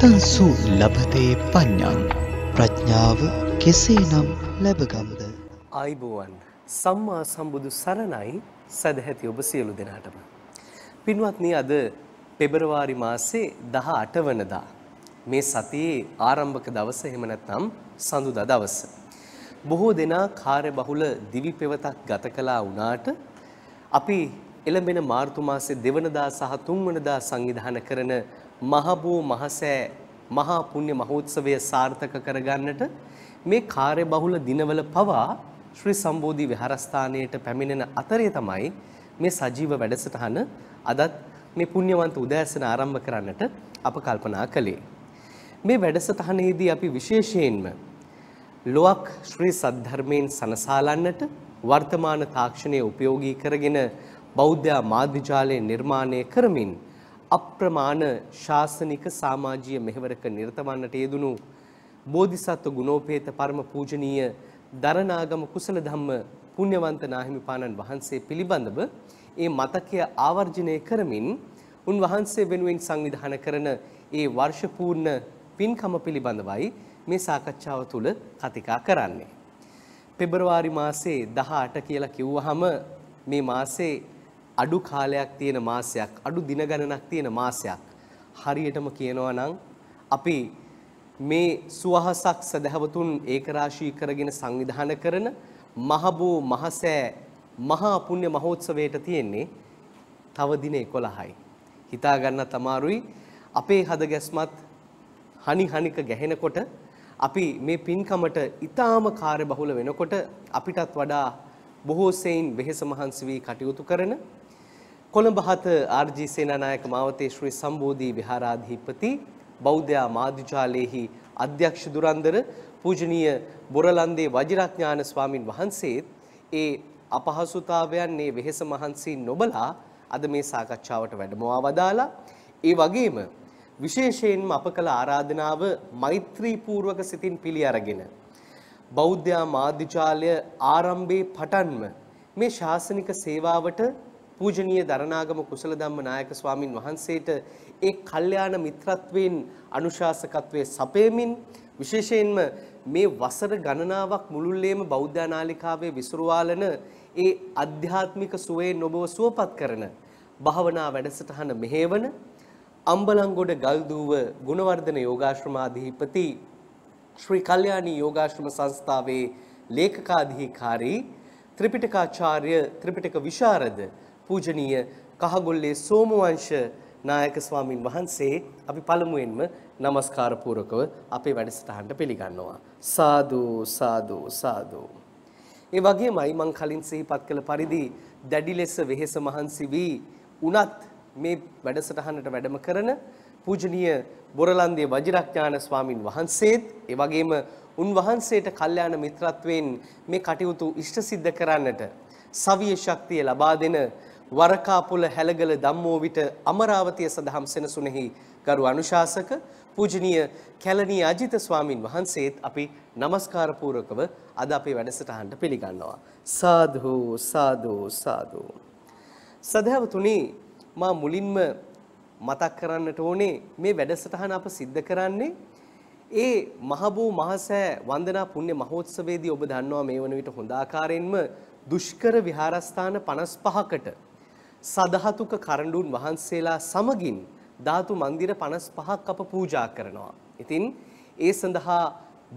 ප්‍රතන්සු ලබතේ පඤ්ඤං. ප්‍රඥාව කෙසේනම් ලැබගම්ද? ආයිබෝවන් සම්මා සම්බුදු සරණයි සදැහැති ඔබ සියලු දෙනාටම. පින්වත්නි අද පෙබරවාරි මාසේ 18 වනදා. මේ සතියේ ආරම්භක දවස එහෙම නැත්නම් සඳුදා දවස. බොහෝ දෙනා කාර්යබහුල දිවි පෙවතක් ගත කළා වුණාට අපි එළඹෙන මාර්තු මාසයේ දෙවනදා සහ තුන්වනදා සංවිධානය කරන මහබෝ මහසෑ මහා පුණ්‍ය මහෝත්සවය සාර්ථක කරගන්නට මේ කාර්යබහුල දිනවල පවා ශ්‍රී සම්බෝධි විහාරස්ථානයට පැමිණෙන අතරේ තමයි මේ සජීව වැඩසටහන අදත් මේ පුණ්‍යවන්ත උදෑසන ආරම්භ කරන්නට අප කල්පනා කළේ. මේ වැඩසටහනේදී අපි විශේෂයෙන්ම ලොවක් ශ්‍රී සද්ධර්මයෙන් සනසාලන්නට වර්තමාන තාක්ෂණය උපයෝගී කරගෙන බෞද්ධ මාධ්‍යජාලය නිර්මාණය කරමින් අප්‍රමාණ ශාසනික සමාජීය මෙහෙවරක නිරතවන්නට යෙදුණු බෝධිසත්ව ගුණෝපේත පරම පූජනීය දරණාගම කුසල ධම්ම පුණ්‍යවන්ත නාහිමිපාණන් වහන්සේ පිළිබඳව ඒ මතකය ආවර්ජනය කරමින් උන්වහන්සේ වෙනුවෙන් සංවිධානය කරන ඒ වර්ෂ පූර්ණ පින්කම පිළිබඳවයි මේ සාකච්ඡාව තුළ කතිකා කරන්නේ. පෙබරවාරි මාසේ 18 කියලා කිව්වහම මේ මාසේ අඩු කාලයක් තියෙන මාසයක් අඩු දින ගණනක් තියෙන මාසයක් හරියටම කියනවා නම් අපි මේ සුවහසක් සදහවතුන් ඒකරාශී කරගෙන සංවිධානය කරන මහබෝ මහසෑ මහා පුණ්‍ය මහෝත්සවයට තියෙන්නේ තව දින 11යි. හිතා ගන්න තමාරුයි අපේ හද ගැස්මත් හනි හනික ගැහෙනකොට අපි මේ පින්කමට ඊටාම කාර්යබහුල වෙනකොට අපිටත් වඩා බොහෝ සෙයින් වෙහෙස මහන්සි වී කටයුතු කරන කොළඹ හත ආර්.ජී. සේනානායක මාවතේ ශ්‍රී සම්බෝධි විහාරාධිපති බෞද්ධ මාධ්‍යාලයේහි අධ්‍යක්ෂ දුරන්දර පූජනීය බොරලන්දේ වජිරඥාන ස්වාමින් වහන්සේත් ඒ අපහසුතාවයන් මේ වෙහෙස මහන්සි නොබලා අද මේ සාකච්ඡාවට වැඩමවා වදාලා ඒ වගේම විශේෂයෙන්ම අප කළ ආරාධනාව මෛත්‍රී පූර්වක සිතින් පිළි අරගෙන බෞද්ධ මාධ්‍යාලය ආරම්භයේ පටන්ම මේ ශාසනික සේවාවට පූජනීය දරණාගම කුසල ධම්ම නායක ස්වාමින් වහන්සේට ඒ කල්යාණ මිත්‍රත්වයෙන් අනුශාසකත්වයේ සපයමින් විශේෂයෙන්ම මේ වසර ගණනාවක් මුළුල්ලේම බෞද්ධ නාලිකාවේ විසුරුවාලන ඒ අධ්‍යාත්මික සුවේ නොබව සුවපත් කරන භාවනා වැඩසටහන මෙහෙවන අම්බලන්ගොඩ ගල්දුව ගුණවර්ධන යෝගාශ්‍රමාධිපති ශ්‍රී කල්යාණී යෝගාශ්‍රම සංස්ථාවේ ලේකකාධිකාරී ත්‍රිපිටකාචාර්ය ත්‍රිපිටක විශාරද පූජනීය කහගොල්ලේ සෝමවංශ නායක ස්වාමින් වහන්සේ අපි පළමුවෙන්ම নমස්කාර පූර්වකව අපේ වැඩසටහනට පිළිගන්නවා. සාදු සාදු සාදු. ඒ වගේමයි මං කලින් සිහිපත් කළ පරිදි දැඩි ලෙස වෙහෙස මහන්සි වී උනත් මේ වැඩසටහනට වැඩම කරන පූජනීය බොරලන්දේ වජිරඥාන ස්වාමින් වහන්සේත් ඒ වගේම උන්වහන්සේට කල්යාණ මිත්‍රත්වයෙන් මේ කටයුතු ඉෂ්ට සිද්ධ කරන්නට සවිය ශක්තිය ලබා දෙන වරකාපුල හැලගල ධම්මෝ විට අමරාවතිය සදහම් සෙනසුනේහි ගරු අනුශාසක පූජනීය කැලණී අජිත ස්වාමින් වහන්සේත් අපි নমස්කාර පූර්වකව අද අපේ වැඩසටහනට පිළිගන්නවා. සාදු සාදු සාදු. සදහවතුනි මා මුලින්ම මතක් කරන්නට ඕනේ මේ වැඩසටහන අප සිද්ධ කරන්නේ ඒ මහබෝ මහසෑ වන්දනා පුණ්‍ය මහෝත්සවයේදී ඔබ දන්නවා මේ වන විට හොඳ ආකාරයෙන්ම දුෂ්කර විහාරස්ථාන 55කට සදහතුක කරඬුන් වහන්සේලා සමගින් ධාතු මන්දිර 55ක් අප පූජා කරනවා. ඉතින් ඒ සඳහා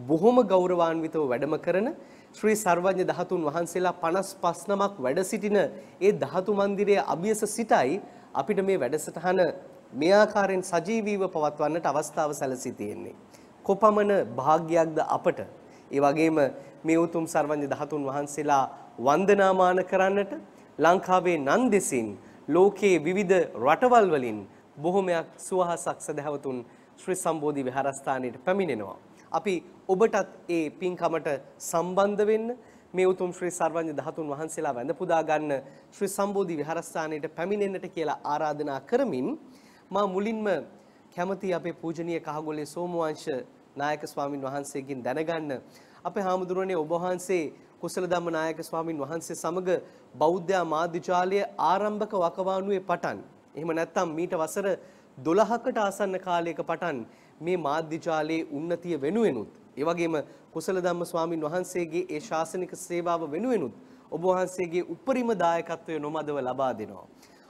බොහොම ගෞරවාන්විතව වැඩම කරන ශ්‍රී සර්වඥ ධාතුන් වහන්සේලා 55 නමක් වැඩ සිටින ඒ ධාතු මන්දිරයේ අභියස සිටයි අපිට මේ වැඩසටහන මේ ආකාරයෙන් සජීවීව පවත්වන්නට අවස්ථාව සැලසී තියෙන්නේ. කොපමණ වාග්යක්ද අපට ඒ වගේම මේ උතුම් සර්වඥ ධාතුන් වහන්සේලා වන්දනාමාන කරන්නට ලංකාවේ නන් දෙසින් ලෝකයේ විවිධ රටවල් වලින් බොහොමයක් සුවහසක් සදහවතුන් ශ්‍රී සම්බෝධි විහාරස්ථානයට පැමිණෙනවා. අපි ඔබටත් ඒ පින්කමට සම්බන්ධ වෙන්න මේ උතුම් ශ්‍රී සර්වඥ ධාතුන් වහන්සේලා වැඳ පුදා ගන්න ශ්‍රී සම්බෝධි විහාරස්ථානයට පැමිණෙන්නට කියලා ආරාධනා කරමින් මා මුලින්ම කැමති අපේ පූජනීය කහගොල්ලේ සෝමවංශ නායක ස්වාමින් වහන්සේගෙන් දැනගන්න අපේ හාමුදුරනේ ඔබ වහන්සේ කුසල ධම්ම නායක ස්වාමින් වහන්සේ සමග බෞද්ධ මාධ්‍යාලය ආරම්භක වකවානුවේ පටන් එහෙම නැත්නම් මීට වසර 12කට ආසන්න කාලයක පටන් මේ මාධ්‍ය ජාලයේ උන්නතිය වෙනුවෙනුත් ඒ වගේම කුසල ධම්ම ස්වාමින් වහන්සේගේ ඒ ශාසනික සේවාව වෙනුවෙනුත් ඔබ වහන්සේගේ උපරිම දායකත්වය නොමදව ලබා දෙනවා.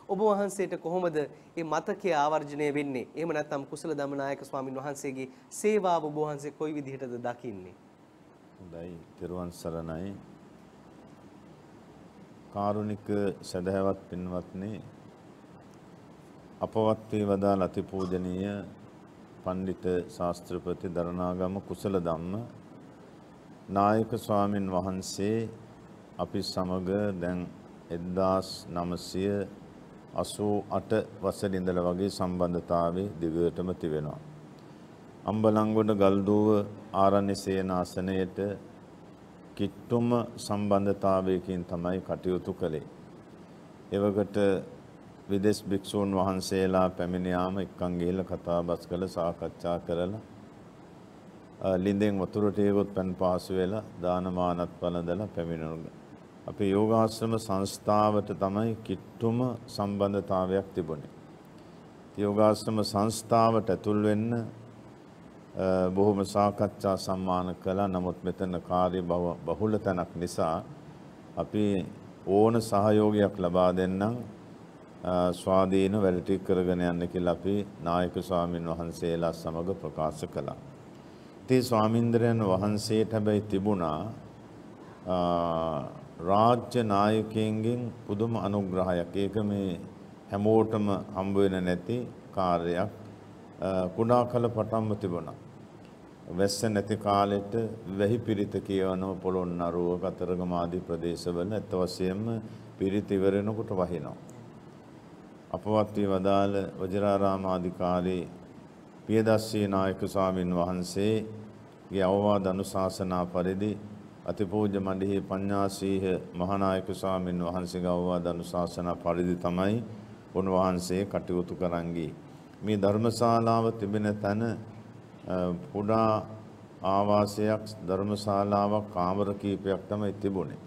ඔබ වහන්සේට කොහොමද මේ මතකය ආවර්ජනය වෙන්නේ? එහෙම නැත්නම් කුසල ධම්මනායක ස්වාමින් වහන්සේගේ සේවාව ඔබ වහන්සේ කොයි විදිහටද දකින්නේ? හොඳයි, තෙරුවන් සරණයි. කාරුණික සදහැවත් පින්වත්නි අපවත් වේ වදාළ අතිපූජනීය පණ්ඩිත ශාස්ත්‍රපති දරණාගම කුසල ධම්ම නායක ස්වාමින් වහන්සේ අපි සමග දැන් 1988 වසරේ ඉඳලා වගේ සම්බන්ධතාවයේ දිගටම තිබෙනවා. අම්බලන්ගොඩ ගල්දුව ආරණ්‍ය සේනාසනයේට කිට්ටුම සම්බන්ධතාවයකින් තමයි කටයුතු කළේ. එවකට විදෙස් භික්ෂූන් වහන්සේලා පැමිණියාම එක්කන් ගිහිල්ලා කතා බස් කළ සාකච්ඡා කරලා ලින්දෙන් වතුරට ඒගොත් පන් පාසු වෙලා දානමානත් පලඳලා පැමිණුණා. අපේ යෝගාශ්‍රම සංස්ථාවට තමයි කිට්ටුම සම්බන්ධතාවයක් තිබුණේ. යෝගාශ්‍රම සංස්ථාවට ඇතුල් වෙන්න බොහොම සාකච්ඡා සම්මාන කළා. නමුත් මෙතන කාර්ය බහුල තැනක් නිසා අපි ඕන සහයෝගයක් ලබා දෙන්නම් ස්වාධීන වැඩ ටික කරගෙන යන්න කියලා අපි නායක ස්වාමින් වහන්සේලා සමග ප්‍රකාශ කළා. ඉතින් ස්වාමින්ද්‍රයන් වහන්සේට හැබැයි තිබුණා රාජ්‍ය නායකයන්ගෙන් පුදුම අනුග්‍රහයක්. ඒක මේ හැමෝටම හම්බ වෙන නැති කාර්යයක්. කුඩා කල පටන්ම තිබුණා. වැස්ස නැති කාලෙට වැහි පිරිත කියවනව පොළොන්නරුව කතරගම ආදී ප්‍රදේශවල ඇත්ත වශයෙන්ම පිරිත ඉවරෙනකොට වහිනවා. අපවත් වී වදාළ වජිරාරාම ආධිකාරී පියදස්සී නායක ස්වාමින් වහන්සේගේ අවවාද අනුශාසනා පරිදි අතිපූජ්‍ය මණ්ඩිහි පඤ්ඤාසීහ මහානායක ස්වාමින් වහන්සේගේ අවවාද අනුශාසනා පරිදි තමයි උන්වහන්සේ කටයුතු කරන්ගි. මේ ධර්මශාලාව තිබෙන තැන පුඩා ආවාසයක් ධර්මශාලාවක් කාමර කීපයක් තමයි තිබුණේ.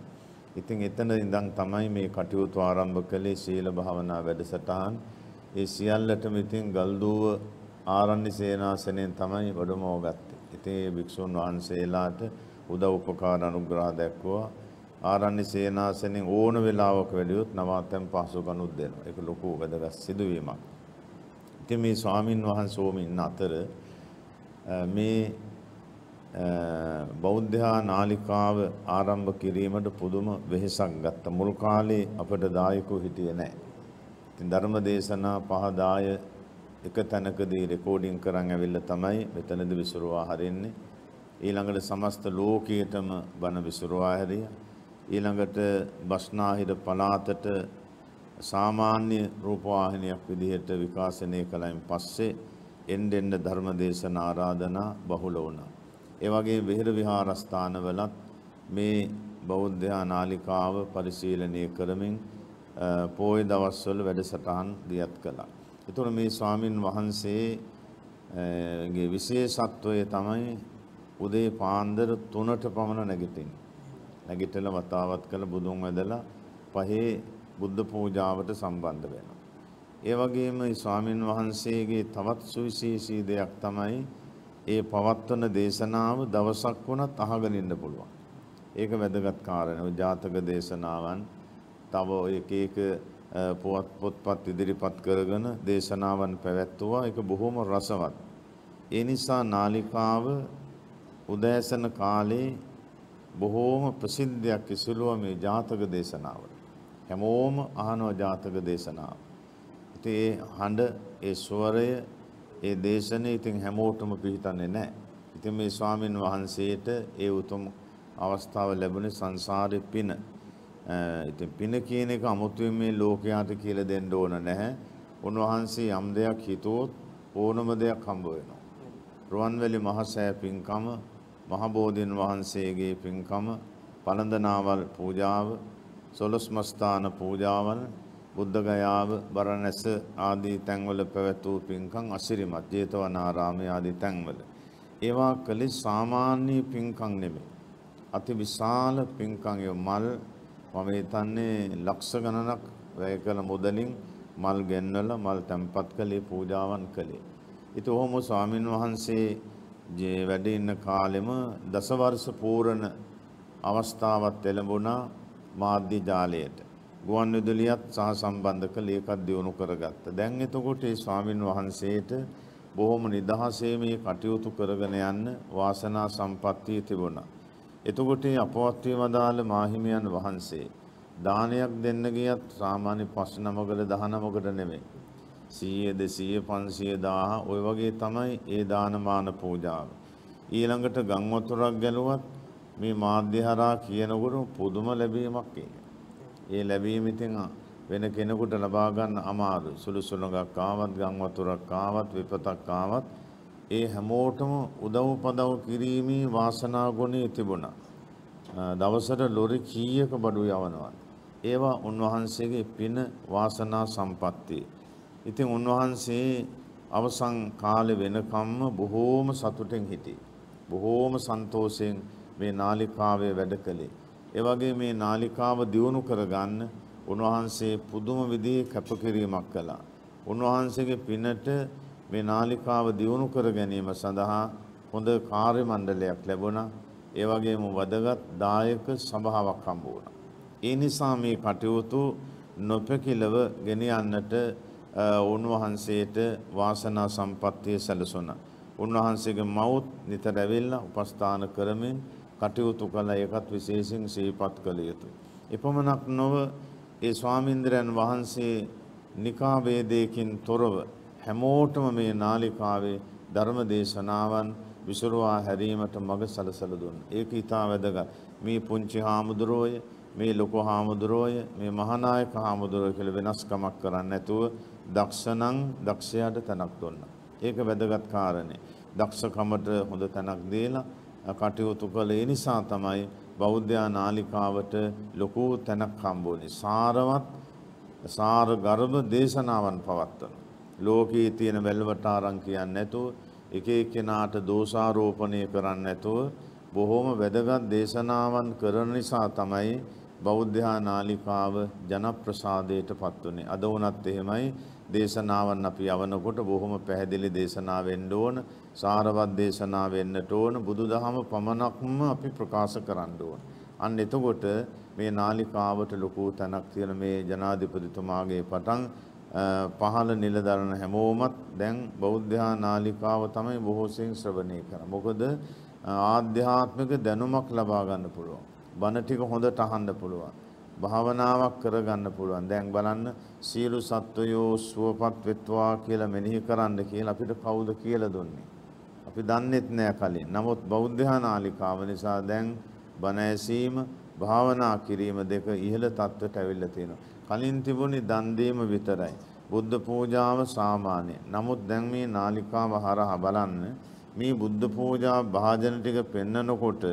ඉතින් එතන ඉඳන් තමයි මේ කටයුතු ආරම්භ කළේ සීල භාවනා වැඩසටහන්. ඒ සියල්ලටම ඉතින් ගල්දුව ආරණ්‍ය සේනාසනයෙන් තමයි වැඩමව ගත්තේ. ඉතින් ඒ භික්ෂුන් වහන්සේලාට උදව් උපකාර අනුග්‍රහ දැක්වුවා. ආරණ්‍ය සේනාසනෙන් ඕන වෙලාවක වැඩියොත් නවාතැන් පහසුකනුත් දෙනවා. ඒක ලොකු වැදගත් සිදුවීමක්. ඉතින් මේ ස්වාමින් වහන්සෝම ඉන්න අතර මේ බෞද්ධා නාලිකාව ආරම්භ කිරීමට පුදුම වෙහෙසක් ගත්ත. මුල් කාලේ අපට දායකෝ හිටියේ නැහැ. ඉතින් ධර්ම දේශනා පහ දාය එක තැනකදී රෙකෝඩින් කරන් ඇවිල්ලා තමයි මෙතනදී විසුරුවා හරින්නේ. ඊළඟට සමස්ත ලෝකයටම බණ විසුරුවා හැරියා. ඊළඟට බස්නාහිර පළාතට සාමාන්‍ය රූපවාහිනියක් විදිහට විකාශනය කළයින් පස්සේ එන්න එන්න ධර්ම දේශන ආරාධනා බහුල වුණා. ඒ වගේ විහෙර විහාරස්ථානවලත් මේ බෞද්ධ නාලිකාව පරිශීලනය කරමින් පෝය දවස්වල වැඩසටහන් දියත් කළා. ඒතර මේ ස්වාමින් වහන්සේගේ විශේෂත්වය තමයි උදේ පාන්දර 3ට පමණ නැගිටින්නේ. නැගිටලා වතාවත් කළ බුදුන් වැදලා පහේ බුද්ධ පූජාවට සම්බන්ධ වෙනවා. ඒ වගේම ස්වාමින් වහන්සේගේ තවත් සුවිශේෂී දෙයක් තමයි ඒ පවත්වන දේශනාව දවසක් වුණත් අහගෙන ඉන්න පුළුවන්. ඒක වැදගත් කාරණා. ජාතක දේශනාවන් තව එක එක පුවත් පොත්පත් ඉදිරිපත් කරගෙන දේශනාවන් පැවැත්වුවා. ඒක බොහොම රසවත්. ඒ නිසා නාලිකාව උදෑසන කාලේ බොහෝම ප්‍රසිද්ධයක් ඉසුලුව මේ ජාතක දේශනාව. හැමෝම අහනවා ජාතක දේශනාව. ඉතින් ඒ හඬ ඒ ස්වරය ඒ දේශනේ ඉතින් හැමෝටම පිළිතන්නේ නැහැ. ඉතින් මේ ස්වාමින් වහන්සේට ඒ උතුම් අවස්ථාව ලැබුණේ සංසාරේ පින. ඉතින් පින කියන එක අමුතුවෙන් මේ ලෝකයාට කියලා දෙන්න ඕන නැහැ. උන්වහන්සේ යම් දෙයක් හිතුවොත් ඕනම දෙයක් හම්බ වෙනවා. රුවන්වැලි මහසෑ පින්කම, මහබෝධින් වහන්සේගේ පින්කම, පළඳනාවල් පූජාව, සොළොස්මස්ථාන පූජාවල් බුද්ධ ගයාව බරණැස ආදී තැන්වල පැවැත් වූ පින්කම් අසිරිමත් ජේතවනාරාමයේ ආදී තැන්වල. ඒවා කලේ සාමාන්‍ය පින්කම් නෙමෙයි. අති විශාල පින්කම් ඒ මල් මම හිතන්නේ ලක්ෂ ගණනක් වැය කළ මුදලින් මල් ගෙන්වලා මල් තැන්පත් කළේ පූජාවන් කළේ. ඉතින් ඔහොම ස්වාමින් වහන්සේ ජේ වැඩ ඉන්න කාලෙම දසවර්ෂ පූර්ණ අවස්ථාවක් එළඹුණා. මාධ්‍ය ජාලයට. ගුවන් විදුලියත් සහ සම්බන්ධ කළ ඒකත් දියුණු කරගත්ත. දැන් එතකොට ඒ ස්වාමින් වහන්සේට බොහොම නිදහසේ මේ කටයුතු කරගෙන යන්න වාසනා සම්පත්තිය තිබුණා. එතකොට අපවත් වදාළ මාහිමියන් වහන්සේ දානයක් දෙන්න ගියත් සාමාන්‍ය පස් නමකට දහ නමකට නෙමෙයි. 100 200 500 1000 ওই වගේ තමයි ඒ දානමාන පූජාව. ඊළඟට ගම් වතුරක් ගැලුවත් මේ මාධ්‍ය හරහා කියනකොට පුදුම ලැබීමක් ඒක. ඒ ලැබීම ඉතින් වෙන කෙනෙකුට ලබා ගන්න අමාරුයි. සුළු සුළඟක් ආවත්, ගම් වතුරක් ආවත්, විපතක් ආවත් ඒ හැමෝටම උදව් පදව් කිරීමේ වාසනා ගුණය තිබුණා. දවසට ලොරි කීයක බඩු යවනවා. ඒවා උන්වහන්සේගේ පින වාසනා සම්පත්තිය. ඉතින් උන්වහන්සේ අවසන් කාලේ වෙනකම්ම බොහෝම සතුටින් හිටියේ. බොහෝම සන්තෝෂයෙන් මේ නාලිකාවේ වැඩ කළේ. ඒ වගේ මේ නාලිකාව දියුණු කරගන්න උන්වහන්සේ පුදුම විදිහේ කැපකිරීමක් කළා. උන්වහන්සේගේ පිනට මේ නාලිකාව දියුණු කර ගැනීම සඳහා හොඳ කාර්ය මණ්ඩලයක් ලැබුණා. ඒ වගේම වැදගත් දායක සභාවක් හම්බ වුණා. ඒ නිසා මේ කටයුතු නොපැකිලව ගෙන යන්නට උන්වහන්සේට වාසනා සම්පත්තිය සැලසුණා. උන්වහන්සේගේ මවුත් නිතර ඇවිල්ලා උපස්ථාන කරමින් කටයුතු කළ ඒකත් විශේෂයෙන් සිහිපත් කළ යුතුයි. එපමණක් නොව ඒ ස්වාමීන්ද්‍රයන් වහන්සේ නිකා වේදයකින් තොරව හැමෝටම මේ නාලිකාවේ ධර්ම දේශනාවන් විසුරුවා හැරීමට මඟ සලසල දුන්න. ඒක ඊටා වැදගත්. මේ පුංචි හාමුදුරුවෝය, මේ ලොකු හාමුදුරුවෝය, මේ මහානායක හාමුදුරුවෝ කියලා වෙනස්කමක් කරන්නේ නැතුව දක්ෂණං දක්ෂයාට තැනක් දුන්නා. ඒක වැදගත් කාරණේ. දක්ෂකමට හොඳ තැනක් දීලා කටයුතු කළ ඒ නිසා තමයි බෞද්ධ නාලිකාවට ලොකු තැනක් හම්බුනේ. සාරවත් සාර ගර්භ දේශනාවන් පවත්වන. ලෝකයේ තියෙන වැල්වට අරන් කියන්නේ නැතුව එක එක්කෙනාට දෝෂාරෝපණය කරන්නේ නැතුව බොහොම වැදගත් දේශනාවන් කරන නිසා තමයි බෞද්ධ නාලිකාව ජනප්‍රසාදයට පත් වුනේ. අද වුණත් එහෙමයි දේශනාවන් අපි යවනකොට බොහොම පැහැදිලි දේශනා වෙන්න ඕන, සාරවත් දේශනා වෙන්නට ඕන, බුදුදහම පමණක්ම අපි ප්‍රකාශ කරන්න ඕන. අන්න එතකොට මේ නාලිකාවට ලොකු තැනක් තියෙන මේ ජනාධිපතිතුමාගේ පටන් පහළ නිලදරන හැමෝමත් දැන් බෞද්ධ නාලිකාව තමයි බොහෝසෙන් ශ්‍රවණය කරන්නේ. මොකද ආධ්‍යාත්මික දැනුමක් ලබා ගන්න පුළුවන්. බණ ටික හොඳට අහන්න පුළුවන්. භාවනාවක් කරගන්න පුළුවන්. දැන් බලන්න සියලු සත්වයෝ සුවපත් වෙත්වා කියලා මෙනෙහි කරන්න කියලා අපිට කවුද කියලා දුන්නේ? අපි දන්නෙත් නෑ කලින්. නමුත් බෞද්ධ නාලිකාව නිසා දැන් බණ ඇසීම, භාවනා කිරීම දෙක ඉහළ තත්ත්වයට ඇවිල්ලා තියෙනවා. කලින් තිබුණේ දන් දීම විතරයි. බුද්ධ පූජාව සාමාන්‍ය. නමුත් දැන් මේ නාලිකාව හරහා බලන්න මේ බුද්ධ පූජා භාජන ටික පෙන්නකොට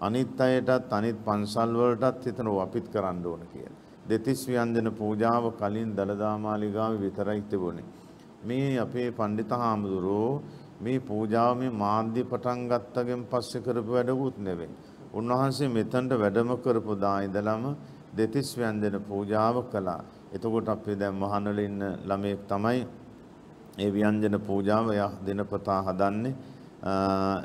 අනිත් අයටත් අනිත් පන්සල් වලටත් හිතනවා අපිත් කරන්න ඕන කියලා. දෙතිස් ව්‍යංජන පූජාව කලින් දලදා මාලිගාවේ විතරයි තිබුණේ. මේ අපේ පඬිත හාමුදුරුවෝ මේ පූජාව මේ මාධ්‍ය පටන් ගත්තගෙන් පස්සේ කරපු වැඩකුත් නෙවෙයි. උන්වහන්සේ මෙතනට වැඩම කරපු දා ඉඳලම දෙතිස් ව්‍යංජන පූජාව කළා. එතකොට අපි දැන් මහනල ඉන්න ළමයෙක් තමයි ඒ ව්‍යංජන පූජාව දිනපතා හදන්නේ.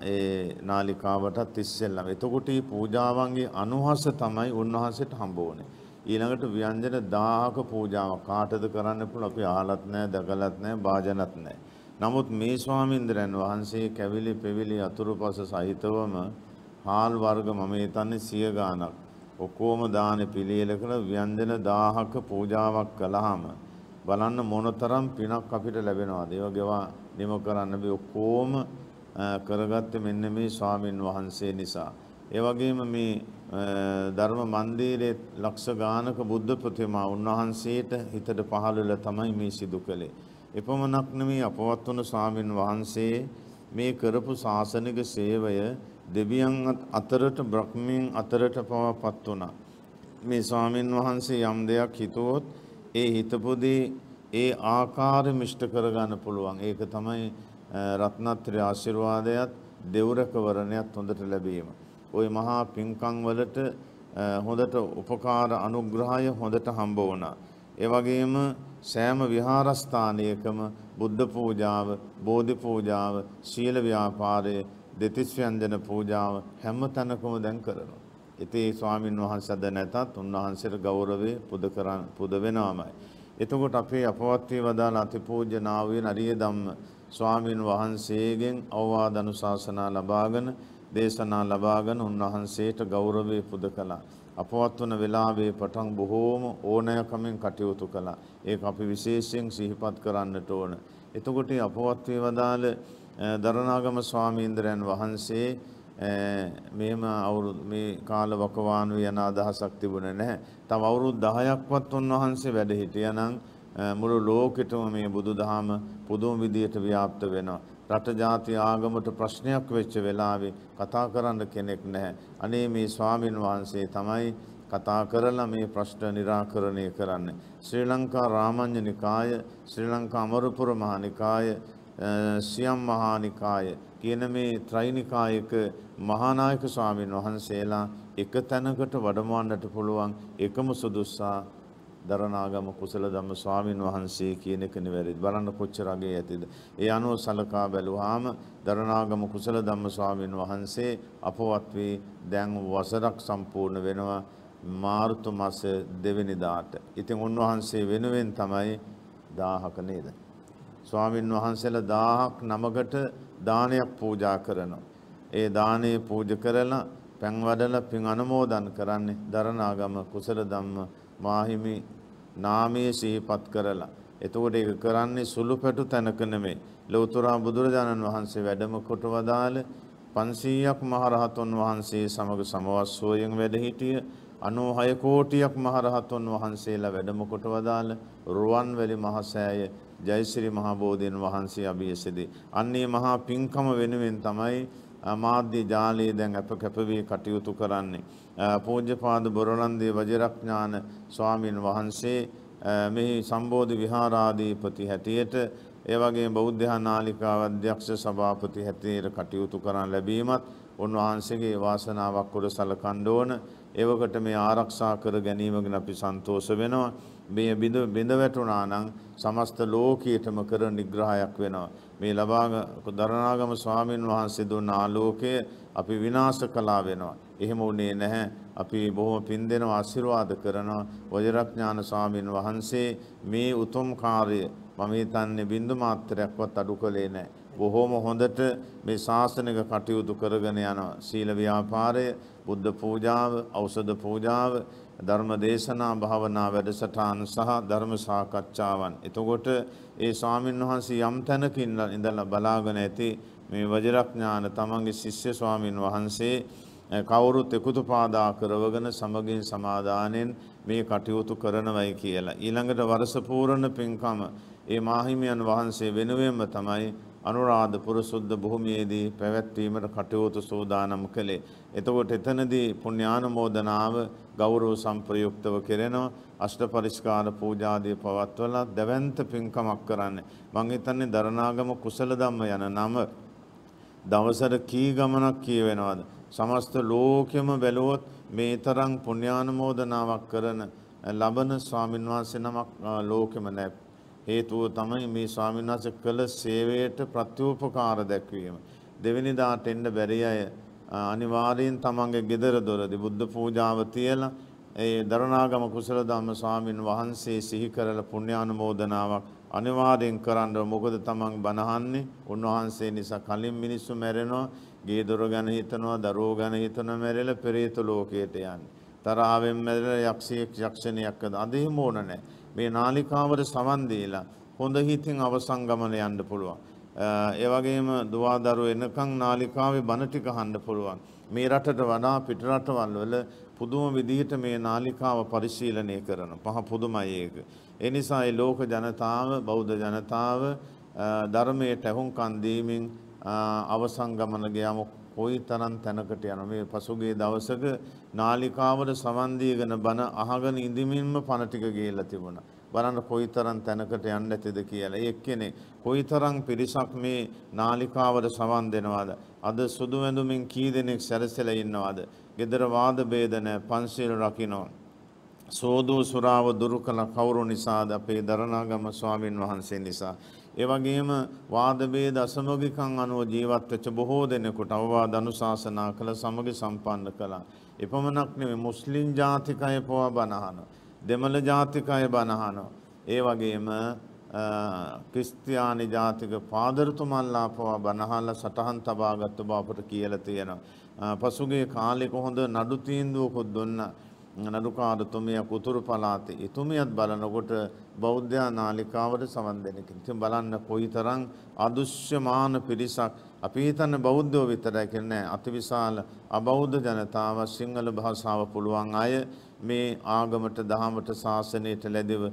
ඒ නාලිකාවටත් ඉස්සෙල්ලම. එතකොට මේ පූජාවන්ගේ අනුහස තමයි උන්වහන්සේට හම්බ වුනේ. ඊළඟට ව්‍යංජන 1000ක පූජාවක් කාටද කරන්න පුළුවන් අපි අහලත් නැහැ, දැකලත් නැහැ, වාජනත් නැහැ. නමුත් මේ ස්වාමීන්ද්‍රයන් වහන්සේ කැවිලි පෙවිලි අතුරුපස සහිතවම හාල් වර්ග මම හිතන්නේ සිය ගාණක් ඔක්කොම දානේ පිළියෙල කළ ව්‍යංජන 1000ක පූජාවක් කළාම බලන්න මොනතරම් පිනක් අපිට ලැබෙනවද? ඒ වගේවා නිම කරන්න බෑ ඔක්කොම කරගත්තේ මෙන්න මේ ස්වාමින් වහන්සේ නිසා. ඒ වගේම මේ ධර්ම මන්දිරයේ ලක්ෂ ගානක බුද්ධ ප්‍රතිමා උන්වහන්සේට හිතට පහළ වෙලා තමයි මේ සිදු කළේ. එපමණක් නෙමේ අපවත් වුණ ස්වාමින් වහන්සේ මේ කරපු ශාසනික සේවය දෙවියන් අතරට බ්‍රහ්මීන් අතරට පවපත් වුණා. මේ ස්වාමින් වහන්සේ යම් දෙයක් හිතුවොත් ඒ හිතපොදී ඒ ආකාරය මිෂ්ට කරගන්න පුළුවන්. ඒක තමයි රත්නත්‍රි ආශිර්වාදයත් දෙවුරකවරණයත් හොඳට ලැබීම. ওই මහා පින්කම් වලට හොඳට උපකාර අනුග්‍රහය හොඳට හම්බ වුණා. ඒ වගේම සෑම විහාරස්ථානයකම බුද්ධ පූජාව, බෝධි පූජාව, ශීල ව්‍යාපාරය, දෙතිස් ව්‍යංජන පූජාව හැම තැනකම දැන් කරනවා. ඉතින් ස්වාමින් වහන්සේ අද නැතත් උන්වහන්සේට ගෞරවය පුද කරන් පුද වෙනවාමයි. එතකොට අපේ අපවත් වී වදාළ අතිපූජ්‍ය නාවී නරිය ධම්ම ස්වාමින් වහන්සේගෙන් අවවාද අනුශාසනා ලබාගෙන දේශනා ලබාගෙන උන්වහන්සේට ගෞරවය පුද කළා. අපවත් වන වෙලාවේ පටන් බොහෝම ඕනෑකමින් කටයුතු කළා. ඒක අපි විශේෂයෙන් සිහිපත් කරන්නට ඕන. එතකොට අපවත් වේ වදාළ දරණාගම ස්වාමීන්ද්‍රයන් වහන්සේ මෙහෙම අවුරුදු මේ කාල වකවානු යන අදහසක් තිබුණේ නැහැ. තව අවුරුදු 10ක්වත් උන්වහන්සේ වැඩ හිටියානම් මුළු ලෝකෙටම මේ බුදුදහම පුදුම විදියට ව්‍යාප්ත වෙනවා. රට ජාති ආගමට ප්‍රශ්නයක් වෙච්ච වෙලාවේ කතා කරන්න කෙනෙක් නැහැ. අනේ මේ ස්වාමින් වහන්සේ තමයි කතා කරලා මේ ප්‍රශ්න निराකරණය කරන්නේ. ශ්‍රී ලංකා රාමඤ්ඤ නිකාය, ශ්‍රී ලංකා අමරපුර මහා නිකාය, සියම් මහා නිකාය කියන මේ ත්‍රිනිකායක මහානායක ස්වාමින් වහන්සේලා එක තැනකට වඩමවන්නට පුළුවන් එකම සුදුස්සා දරණාගම කුසල ධම්ම ස්වාමින් වහන්සේ කියන එක නිවැරදි. බලන්න කොච්චර අගේ ඇතිද. ඒ අනුව සලකා බැලුවාම දරණාගම කුසල ධම්ම ස්වාමින් වහන්සේ අපවත් වී දැන් වසරක් සම්පූර්ණ වෙනවා මාර්තු මාස දෙවෙනිදාට. ඉතින් උන්වහන්සේ වෙනුවෙන් තමයි 1000ක නේද? ස්වාමින් වහන්සේලා 1000ක් නමකට දානයක් පූජා කරනවා. ඒ දානේ පූජ කරලා පැන් වඩලා පින් අනුමෝදන් කරන්නේ දරණාගම කුසල ධම්ම මාහිමි නාමයේ සිහිපත් කරලා. එතකොට ඒක කරන්නේ සුළු පැටු තැනක නෙමෙයි. ලෞතර බුදුරජාණන් වහන්සේ වැඩම කොට වදාළ 500ක් මහරහතුන් වහන්සේ සමග සමවස්සෝයෙන් වැඩ සිටිය 96 කෝටියක් මහරහතුන් වහන්සේලා වැඩම කොට වදාළ රුවන්වැලි මහසෑය ජයශ්‍රී මහා බෝධීන් වහන්සේ අභියසදී. අන්නේ මහා පින්කම වෙනුවෙන් තමයි මාධ්‍ය ජාලයේ දැන් අප කැපවී කටයුතු කරන්නේ. පූජ්‍යපාද බොරණන්දේ වජිරඥාන ස්වාමින් වහන්සේ මෙහි සම්බෝධි විහාරාධිපති හැටියට ඒ වගේ බෞද්ධ නාලිකාව අධ්‍යක්ෂ සභාපති හැටියට කටයුතු කරන් ලැබීමත් උන්වහන්සේගේ වාසනාවක් කොට සලකන්න ඕන. එවකට මේ ආරක්ෂා කර ගැනීම ගැන අපි සන්තෝෂ වෙනවා. මේ බිඳ බිඳ වැටුණා නම් සමස්ත ලෝකයටම කර නිග්‍රහයක් වෙනවා. මේ ලබා දරණාගම ස්වාමින් වහන්සේ දුන්න ආලෝකය අපි විනාශ කළා වෙනවා. එහෙම වුණේ නැහැ. අපි බොහොම පින් දෙනවා ආශිර්වාද කරනවා. වජිරඥාන ස්වාමින් වහන්සේ මේ උතුම් කාර්ය මම හිතන්නේ බින්දු මාත්‍රයක්වත් අඩු කළේ නැහැ. බොහෝම හොඳට මේ ශාසනික කටයුතු කරගෙන යනවා. සීල ව්‍යාපාරය, බුද්ධ පූජාව, ඖෂධ පූජාව, ධර්ම දේශනා භාවනා වැඩසටහන් සහ ධර්ම සාකච්ඡාවන්. එතකොට ඒ ස්වාමින් වහන්සේ යම් තැනක ඉඳලා බලාගෙන ඇති මේ වජිරඥාන තමන්ගේ ශිෂ්‍ය ස්වාමින් වහන්සේ කවුරුත් එකතු පාදා කරවගෙන සමගින් සමාදානෙන් මේ කටයුතු කරනවයි කියලා. ඊළඟට වර්ෂ පූර්ණ පින්කම ඒ මාහිමියන් වහන්සේ වෙනුවෙන්ම තමයි අනුරාධපුර සුද්ධ භූමියේදී පැවැත්වීමට කටයුතු සූදානම් කළේ. එතකොට එතනදී පුණ්‍යානුමෝදනාව ගෞරව සම්ප්‍රයුක්තව කෙරෙනවා. අෂ්ට පරිස්කාර පූජාදී පවත්වලා දැවැන්ත පින්කමක් කරන්නේ. මං හිතන්නේ දරණාගම කුසල ධම්ම යන නම දවසට කී ගමනක් කියවෙනවද? සමස්ත ලෝකෙම බැලුවොත් මේ තරම් පුණ්‍යානුමෝදනාවක් කරන ලබන ස්වාමින් වහන්සේ නමක් ලෝකෙම නැහැ. හේතුව තමයි මේ ස්වාමීන් වහන්සේ කළ සේවයට ප්‍රත්‍යූපකාර දැක්වීම. දෙවෙනි දාට එන්න බැරි අය අනිවාර්යෙන් තමන්ගේ ගෙදර දොරදී බුද්ධ පූජාව තියලා ඒ දරණාගම කුසල ධම්ම ස්වාමින් වහන්සේ සිහි කරලා පුණ්‍යානුමෝදනාවක් අනිවාර්යෙන් කරන්න මොකද තමන් බනහන්නේ උන්වහන්සේ නිසා කලින් මිනිස්සු මැරෙනවා ගේ දොර ගැන හිතනවා දරුවෝ ගැන හිතනවා මැරෙලා පෙරේත ලෝකයට යන්නේ තරාවෙන් මැරෙලා යක්ෂයෙක් යක්ෂණියක් අද එහෙම ඕන නැහැ මේ නාලිකාවට සවන් දීලා හොඳ හිතින් අවසන් ගමන යන්න පුළුවන්. ඒ වගේම දුවදරුවෝ එනකන් නාලිකාවේ බණ ටික අහන්න පුළුවන්. මේ රටට වඩා පිට රටවල් වල පුදුම විදිහට මේ නාලිකාව පරිශීලනය කරන පහ පුදුමයි ඒක. ඒ නිසා ඒ ලෝක ජනතාව බෞද්ධ ජනතාව ධර්මයට ඇහුම්කන් දීමින් අවසන් ගමන ගියාම කොයි තරම් තැනකට යන මේ පසුගිය දවසක නාලිකාවට සවන් දීගෙන බණ අහගෙන ඉඳිමින්ම පණ ටික ගිහිල්ලා තිබුණා. බලන්න කොයි තරම් තැනකට යන්න ඇතිද කියලා. ඒ එක්කෙනේ කොයි තරම් පිරිසක් මේ නාලිකාවට සවන් දෙනවද? අද සුදු වැඳුමින් කී දෙනෙක් සැරසෙලා ඉන්නවද? gedara වාද ભેද නැ පන්සිල් රකින්න. සෝදූ සුරාව දුරු කළ කවුරු නිසාද අපේ දරණාගම ස්වාමින් වහන්සේ නිසා. ඒ වගේම වාදභේද අසමගිකම් අනුව ජීවත් වෙච්ච බොහෝ දෙනෙකුට අවවාද අනුශාසනා කළ සමගි සම්පන්න කළා. එපමණක් නෙවෙයි මුස්ලිම් ජාතිකය පවා බණහන. දෙමළ ජාතිකය බණහන. ඒ වගේම ක්‍රිස්තියානි ජාතික පාදරතුමල්ලා පවා බණහල්ල සටහන් තබාගත්තු බව අපට කියලා තියෙනවා. පසුගිය කාලෙක හොඳ නඩු තීන්දුවකුත් දුන්නා. නඩුකාරතුමිය කුතුරු පලාතේ එතුමියත් බලනකොට බෞද්ධ නාලිකාවට සවන් දෙන කෙනෙක්. ඉතින් බලන්න කොයිතරම් අදුෂ්‍යමාන පිරිසක් අපි හිතන්නේ බෞද්ධයෝ විතරයි කියන්නේ අතිවිශාල අබෞද්ධ ජනතාව සිංහල භාෂාව පුළුවන් අය මේ ආගමට දහමට ශාසනයට ලැබෙව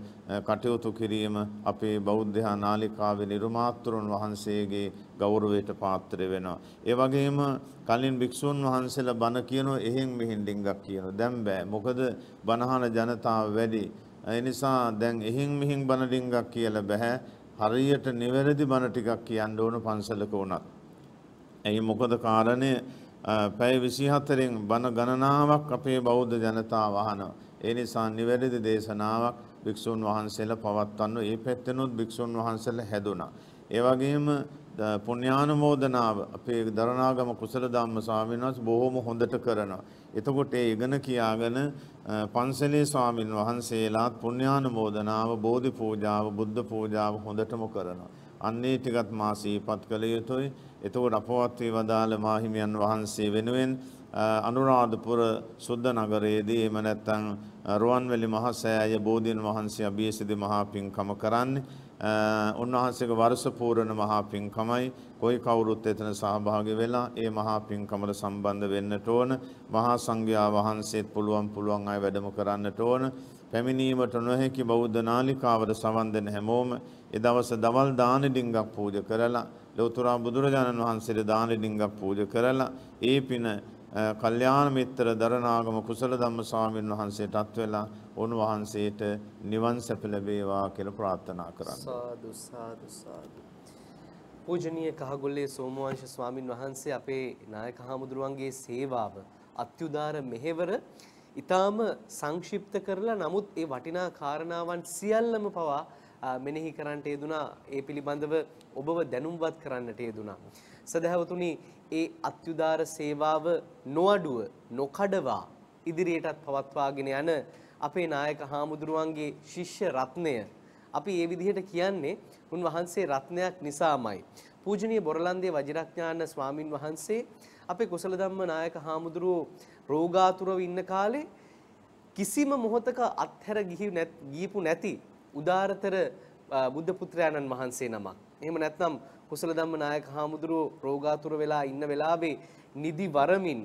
කටයුතු කිරීම අපේ බෞද්ධ නාලිකාවේ නිර්මාතෘන් වහන්සේගේ ගෞරවයට පාත්‍ර වෙනවා. ඒ වගේම කලින් භික්ෂුන් වහන්සේලා බණ කියනෝ එහෙන් මෙහෙන් ඩිංගක් කියනවා. දැන් බෑ. මොකද බණහන ජනතාව වැඩි. ඒ නිසා දැන් එහෙන් මෙහෙන් බණ ඩිංගක් කියලා බෑ. හරියට නිවැරදි බණ ටිකක් කියන්න ඕන පන්සලක වුණත්. එයි මොකද කාරණය පැය 24න් බණ ගණනාවක් අපේ බෞද්ධ ජනතාව අහනවා. ඒ නිසා නිවැරදි දේශනාවක් භික්ෂුන් වහන්සේලා පවත්වන්න ඒ පැත්තෙනුත් භික්ෂුන් වහන්සේලා හැදුනා. ඒ වගේම පුණ්‍යානුමෝදනාව අපේ දරණාගම කුසල ධම්ම ස්වාමීන් වහන්සේ බොහොම හොඳට කරනවා. එතකොට ඒ ඉගෙන කියාගෙන පන්සලේ ස්වාමින් වහන්සේලාත් පුණ්‍යානුමෝදනාව බෝධි පූජාව බුද්ධ පූජාව හොඳටම කරනවා. අන්නේ ටිකත් මා සිහිපත් කළ යුතුයි. එතකොට අපවත් වී වදාළ මාහිමියන් වහන්සේ වෙනුවෙන් අනුරාධපුර සුද්ධ නගරයේදී එහෙම නැත්නම් රුවන්වැලි මහසෑය බෝධීන් වහන්සේ අභියසිදි මහා පින්කම කරන්නේ. උන්වහන්සේගේ වර්ෂ පූර්ණ මහා පින්කමයි. කොයි කවුරුත් එතන සහභාගී වෙලා ඒ මහා පින්කමට සම්බන්ධ වෙන්නට ඕන. මහා සංඝයා වහන්සේත් පුළුවන් පුළුවන් අය වැඩම කරන්නට ඕන. පැමිණීමට නොහැකි බෞද්ධ නාලිකාවට සවන් දෙන හැමෝම ඒ දවස දවල් දාන ඩිංගක් පූජා කරලා ලෞතර බුදුරජාණන් වහන්සේට දාන ඩිංගක් පූජා කරලා ඒ පින කල්යාණ මිත්‍ර දරණාගම කුසල ධම්ම ස්වාමීන් වහන්සේටත් වෙලා උන්වහන්සේට නිවන් සැප ලැබේවා කියලා ප්‍රාර්ථනා කරන්න. සාදු සාදු සාදු. පූජනීය කහගොල්ලේ සෝමවංශ ස්වාමින් වහන්සේ අපේ නායක හාමුදුරුවන්ගේ සේවාව අත්‍යුදාර මෙහෙවර ඊටාම සංක්ෂිප්ත කරලා නමුත් ඒ වටිනා කාරණාවන් සියල්ලම පවා මෙනෙහි කරන්නට යෙදුනා. ඒ පිළිබඳව ඔබව දැනුම්වත් කරන්නට යෙදුනා. සදහවතුනි ඒ අත්‍යුදාර සේවාව නොඅඩුව නොකඩවා ඉදිරියටත් පවත්වාගෙන යන අපේ නායක හාමුදුරුවන්ගේ ශිෂ්‍ය රත්නය. අපි ඒ විදිහට කියන්නේ උන්වහන්සේ රත්නයක් නිසාමයි. පූජනීය බොරලන්දේ වජිරඥාන ස්වාමින් වහන්සේ අපේ කුසල ධම්ම නායක හාමුදුරුවෝ රෝගාතුරව ඉන්න කාලේ කිසිම මොහොතක අත්හැර ගිහිපු නැති උදාරතර බුද්ධ පුත්‍රයාණන් වහන්සේ නමක්. එහෙම නැත්නම් කුසල ධම්ම නායක හාමුදුරුවෝ රෝගාතුර වෙලා ඉන්න වෙලාවේ නිදි වරමින්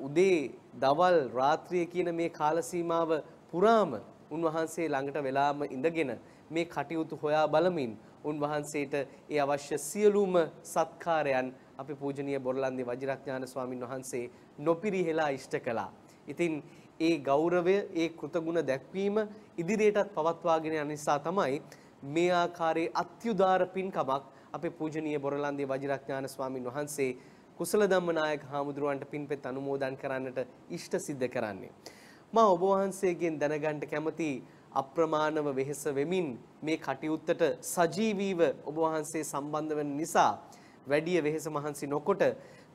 උදේ දවල් රාත්‍රිය කියන මේ කාල සීමාව පුරාම උන්වහන්සේ ළඟට වෙලාම ඉඳගෙන මේ කටයුතු හොයා බලමින් උන්වහන්සේට ඒ අවශ්‍ය සියලුම සත්කාරයන් අපි පූජනීය බොරලන්දේ වජිරඥාන ස්වාමින් වහන්සේ නොපිරිහෙලා ඉෂ්ට කළා. ඉතින් ඒ ගෞරවය ඒ කෘතගුණ දැක්වීම ඉදිරියටත් පවත්වාගෙන යන නිසා තමයි මේ ආකාරයේ අත්‍යුදාර පින්කමක් අපේ පූජනීය බොරලන්දේ වජිරඥාන ස්වාමින් වහන්සේ කුසල ධම්මනායක හාමුදුරුවන්ට පින්පෙත් අනුමෝදන් කරන්නට ඉෂ්ට සිද්ධ කරන්නේ. මා ඔබ වහන්සේගෙන් දැනගන්න කැමති අප්‍රමාණව වෙහෙස වෙමින් මේ කටයුත්තට සජීවීව ඔබ වහන්සේ සම්බන්ධ වෙන නිසා වැඩි වෙහෙස මහන්සි නොකොට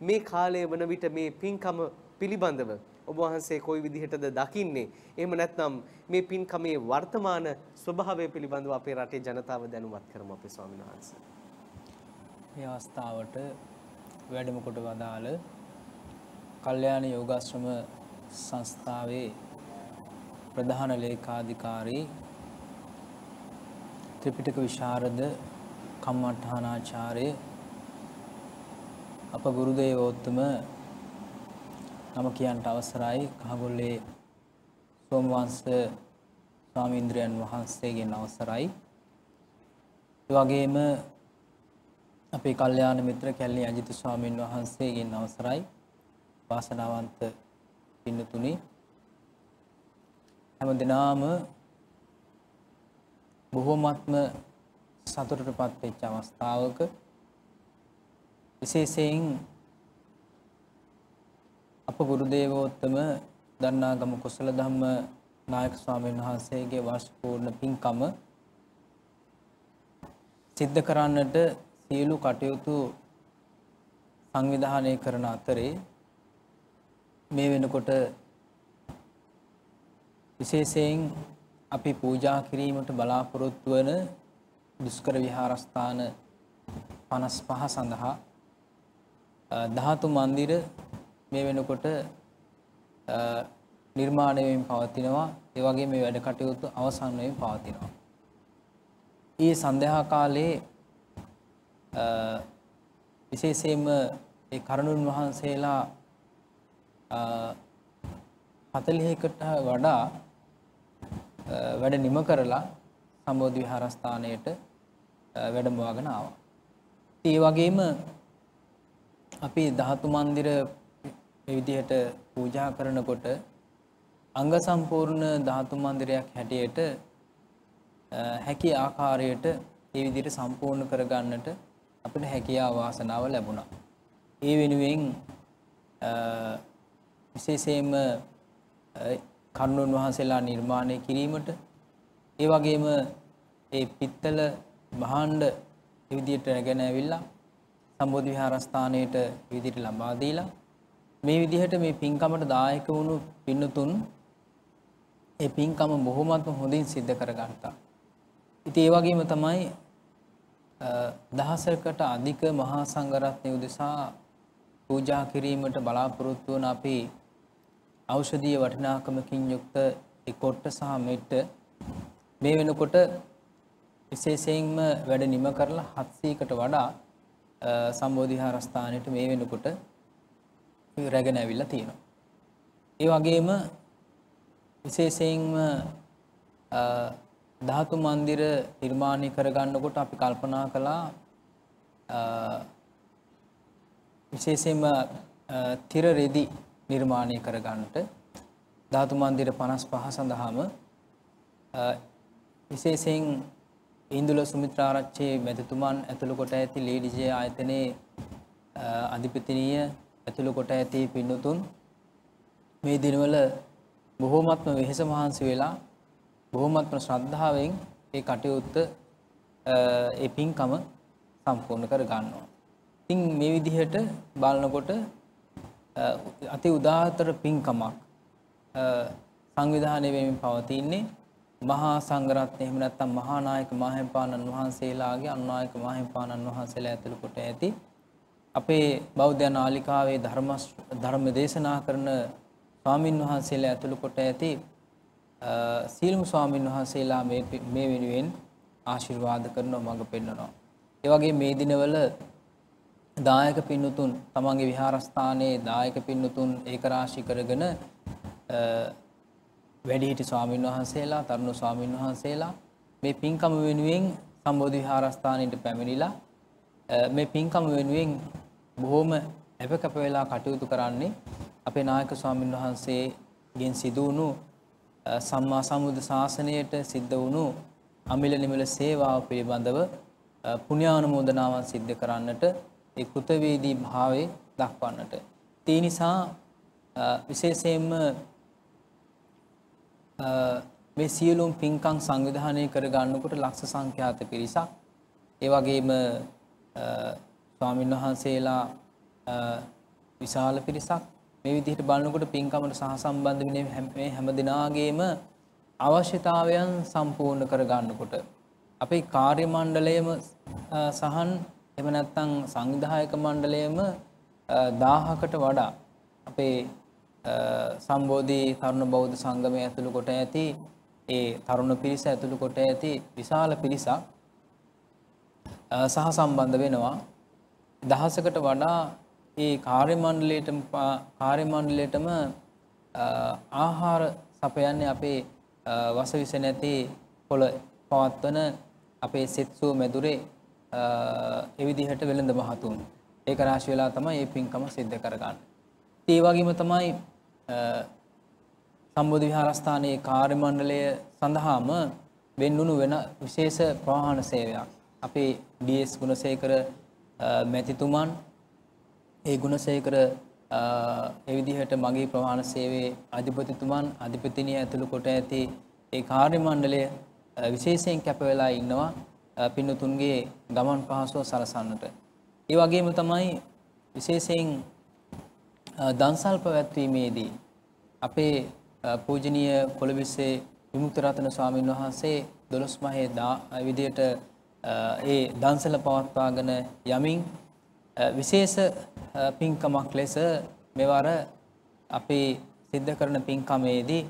මේ කාලය වන විට මේ පින්කම පිළිබඳව ඔබ වහන්සේ කොයි විදිහටද දකින්නේ එහෙම නැත්නම් මේ පින්කමේ වර්තමාන ස්වභාවය පිළිබඳව අපේ රටේ ජනතාව දැනුවත් කරමු අපේ ස්වාමීන් වහන්සේ. මේ අවස්ථාවට වැඩම කොට වදාළ කල්යාණ යෝගාශ්‍රම සංස්ථාවේ ප්‍රධාන ලේකාධිකාරී ත්‍රිපිටක විශාරද කම්මඨානාචාර්ය අප ගුරු දේවෝත්තම නම කියන්ට අවසරයි කහගොල්ලේ සෝමවංශ ස්වාමීන්ද්‍රයන් වහන්සේගෙන් අවසරයි. ඒ වගේම අපේ කල්යාණ මිත්‍ර කැලණි අජිත ස්වාමීන් වහන්සේගෙන් අවසරයි. වාසනාවන්ත පින්නතුනි හැම දිනාම බොහෝමත්ම සතුටටපත් වෙච්ච අවස්ථාවක විශේෂයෙන් අප ගුරු දේවෝත්තම දන්නාගම කුසල ධම්ම නායක ස්වාමීන් වහන්සේගේ වර්ෂ පූර්ණ පින්කම සිද්ධ කරන්නට සියලු කටයුතු සංවිධානය කරන අතරේ මේ වෙනකොට විශේෂයෙන් අපි පූජා කිරීමට බලාපොරොත්තු වන දුෂ්කර විහාරස්ථාන 55 සඳහා ධාතු මන්දිර මේ වෙනකොට නිර්මාණය වෙමින් පවතිනවා. ඒ වගේ මේ වැඩ කටයුතු අවසන් වෙමින් පවතිනවා. ඊයේ සන්ධ්‍යා කාලයේ විශේෂයෙන්ම ඒ කරුණුන් වහන්සේලා 40කට වඩා වැඩ නිම කරලා සම්බෝධි විහාරස්ථානයට වැඩමවාගෙන ආවා. ඒ වගේම අපි ධාතු මන්දිර මේ විදිහට පූජා කරනකොට අංග සම්පූර්ණ ධාතු මන්දිරයක් හැටියට හැකි ආකාරයට ඒ විදිහට සම්පූර්ණ කරගන්නට අපිට හැකියාව වාසනාව ලැබුණා. ඒ වෙනුවෙන් විශේෂයෙන්ම කරුණුන් වහන්සේලා නිර්මාණය කිරීමට ඒ වගේම ඒ පිත්තල භාණ්ඩ ඒ විදිහට රැගෙන ඇවිල්ලා සම්බෝධි විහාරස්ථානයට විදිහට ලබා දීලා මේ විදිහට මේ පින්කමට දායක වුණු පින්නතුන් ඒ පින්කම බොහොමත්ම හොඳින් සිද්ධ කරගත්තා. ඉතින් ඒ වගේම තමයි දහසකට අධික මහා සංඝරත්නය උදෙසා පූජා කිරීමට බලාපොරොත්තු වන අපි ඖෂධීය වටිනාකමකින් යුක්ත ඒ කොට්ට සහ මෙට්ට මේ වෙනකොට විශේෂයෙන්ම වැඩ නිම කරලා 700කට වඩා සම්බෝධි විහාරස්ථානයට මේ වෙනකොට රැගෙන ඇවිල්ලා තියෙනවා. ඒ වගේම විශේෂයෙන්ම ධාතු මන්දිර නිර්මාණය කරගන්නකොට අපි කල්පනා කළා විශේෂයෙන්ම තිර රෙදි නිර්මාණය කරගන්නට ධාතු මන්දිර 55 සඳහාම විශේෂයෙන් ඉන්දුල සුමිත්‍රාරච්චි මැතිතුමන් ඇතුළු කොට ඇති ලේඩිජේ ආයතනයේ අධිපතිනිය ඇතුළු කොට ඇති පින්නතුන් මේ දිනවල බොහෝමත්ම වෙහෙස මහන්සි වෙලා බොහෝමත්ම ශ්‍රද්ධාවෙන් ඒ කටයුත්ත ඒ පින්කම සම්පූර්ණ කර ගන්නවා. ඉතින් මේ විදිහට බලනකොට අති උදාතර පින්කමක් සංවිධානය වෙමින් පවතින්නේ මහා සංඝරත්නය එහෙම නැත්නම් මහා නායක මාහිම්පාණන් වහන්සේලාගේ අනුනායක මාහිම්පාණන් වහන්සේලා ඇතුළු කොට ඇති අපේ බෞද්ධ නාලිකාවේ ධර්ම ධර්ම දේශනා කරන ස්වාමින් වහන්සේලා ඇතුළු කොට ඇති සීලමු ස්වාමින් වහන්සේලා මේ මේ වෙනුවෙන් ආශිර්වාද කරනවා මඟ පෙන්වනවා. ඒ වගේ මේ දිනවල දායක පින්නතුන් තමන්ගේ විහාරස්ථානයේ දායක පින්නතුන් ඒක රාශි කරගෙන වැඩිහිටි ස්වාමින් වහන්සේලා තරුණ ස්වාමින් වහන්සේලා මේ පින්කම වෙනුවෙන් සම්බෝධි විහාරස්ථානයට පැමිණිලා මේ පින්කම වෙනුවෙන් බොහොම අපකප වෙලා කටයුතු කරන්නේ අපේ නායක ස්වාමින් වහන්සේගෙන් සිදු වුණු සම්මා සම්බුද්ධ ශාසනයට සිද්ධ වුණු අමිල නිමිල සේවාව පිළිබඳව පුණ්‍යානුමෝදනාවන් සිද්ධ කරන්නට ඒ කෘතවේදී භාවයේ දක්වන්නට. ඒ නිසා විශේෂයෙන්ම මේ සියලුම පින්කම් සංවිධානය කර ගන්නකොට ලක්ෂ සංඛ්‍යාත පිරිසක් ඒ වගේම ස්වාමීන් වහන්සේලා විශාල පිරිසක් මේ විදිහට බලනකොට පින්කමට සහසම්බන්ධ වෙන මේ හැම දිනාගේම අවශ්‍යතාවයන් සම්පූර්ණ කර ගන්නකොට අපේ කාර්ය මණ්ඩලයම සහන් එහෙම නැත්නම් සංවිධායක මණ්ඩලයම 1000කට වඩා අපේ සම්බෝධි තරුණ බෞද්ධ සංගමය ඇතුළු කොට ඇති ඒ තරුණ පිරිස ඇතුළු කොට ඇති විශාල පිරිසක් සහ සම්බන්ධ වෙනවා. දහසකට වඩා ඒ කාර්ය මණ්ඩලයටම කාර්ය මණ්ඩලයටම ආහාර සපයන්නේ අපේ වසවිස නැති පොළ පවත්වන අපේ සෙත්සුව මැදුරේ ඒ විදිහට වෙළඳ මහතුන් ඒක රාශි වෙලා තමයි මේ පින්කම සිද්ධ කරගන්නේ. ඒ වගේම තමයි සම්බෝධි විහාරස්ථානයේ කාර්ය මණ්ඩලය සඳහාම වෙන්නුණු වෙන විශේෂ ප්‍රවාහන සේවයක්. අපේ ඩී.එස්. ගුණසේකර මැතිතුමන් ඒ ගුණසේකර ඒ විදිහට මගේ ප්‍රවාහන සේවයේ අධිපතිතුමන් අධිපතිනිය ඇතුළු කොට ඇති ඒ කාර්ය මණ්ඩලය විශේෂයෙන් කැප වෙලා ඉන්නවා පින්නතුන්ගේ ගමන් පහසුව සලසන්නට. ඒ වගේම තමයි විශේෂයෙන් දන්සල් පැවැත්වීමේදී අපේ පූජනීය කොළඹිස්සේ විමුක්ති රතන ස්වාමීන් වහන්සේ 12 මහේ විදියට ඒ දන්සල පවත්වාගෙන යමින් විශේෂ පින්කමක් ලෙස මෙවර අපේ සිද්ධ කරන පින්කමේදී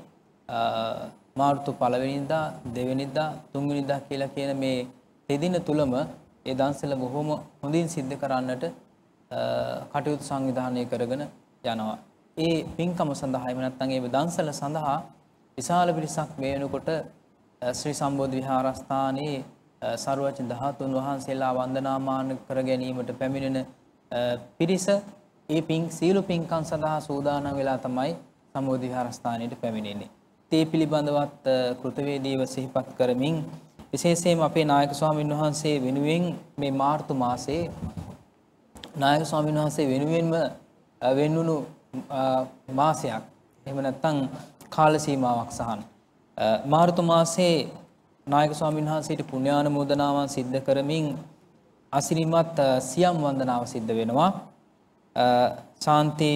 මාර්තු පළවෙනිදා දෙවෙනිදා තුන්වෙනිදා කියලා කියන මේ දෙදින තුලම ඒ දන්සල බොහොම හොඳින් සිද්ධ කරන්නට කටයුතු සංවිධානය කරගෙන යනවා. ඒ පින්කම සඳහා එහෙම නැත්නම් ඒ දන්සල සඳහා විශාල පිරිසක් මේ වෙනකොට ශ්‍රී සම්බෝධි විහාරස්ථානයේ සරුවචන ධාතුන් වහන්සේලා වන්දනාමාන කර ගැනීමට පැමිණෙන පිරිස ඒ පින් සීල පින්කම් සඳහා සූදානම් වෙලා තමයි සම්බෝධි විහාරස්ථානයට පැමිණෙන්නේ. තේ පිළිබඳවත් කෘතවේදීව සිහිපත් කරමින් විශේෂයෙන්ම අපේ නායක ස්වාමීන් වහන්සේ වෙනුවෙන් මේ මාර්තු මාසයේ නායක ස්වාමීන් වහන්සේ වෙනුවෙන්ම වෙන්වුණු මාසයක් එහෙම නැත්නම් කාල සීමාවක් සහන් මාර්තු මාසයේ නායක ස්වාමීන් වහන්සේට පුණ්‍යානුමෝදනාවන් සිද්ධ කරමින් අසිරිමත් සියම් වන්දනාව සිද්ධ වෙනවා ශාන්ති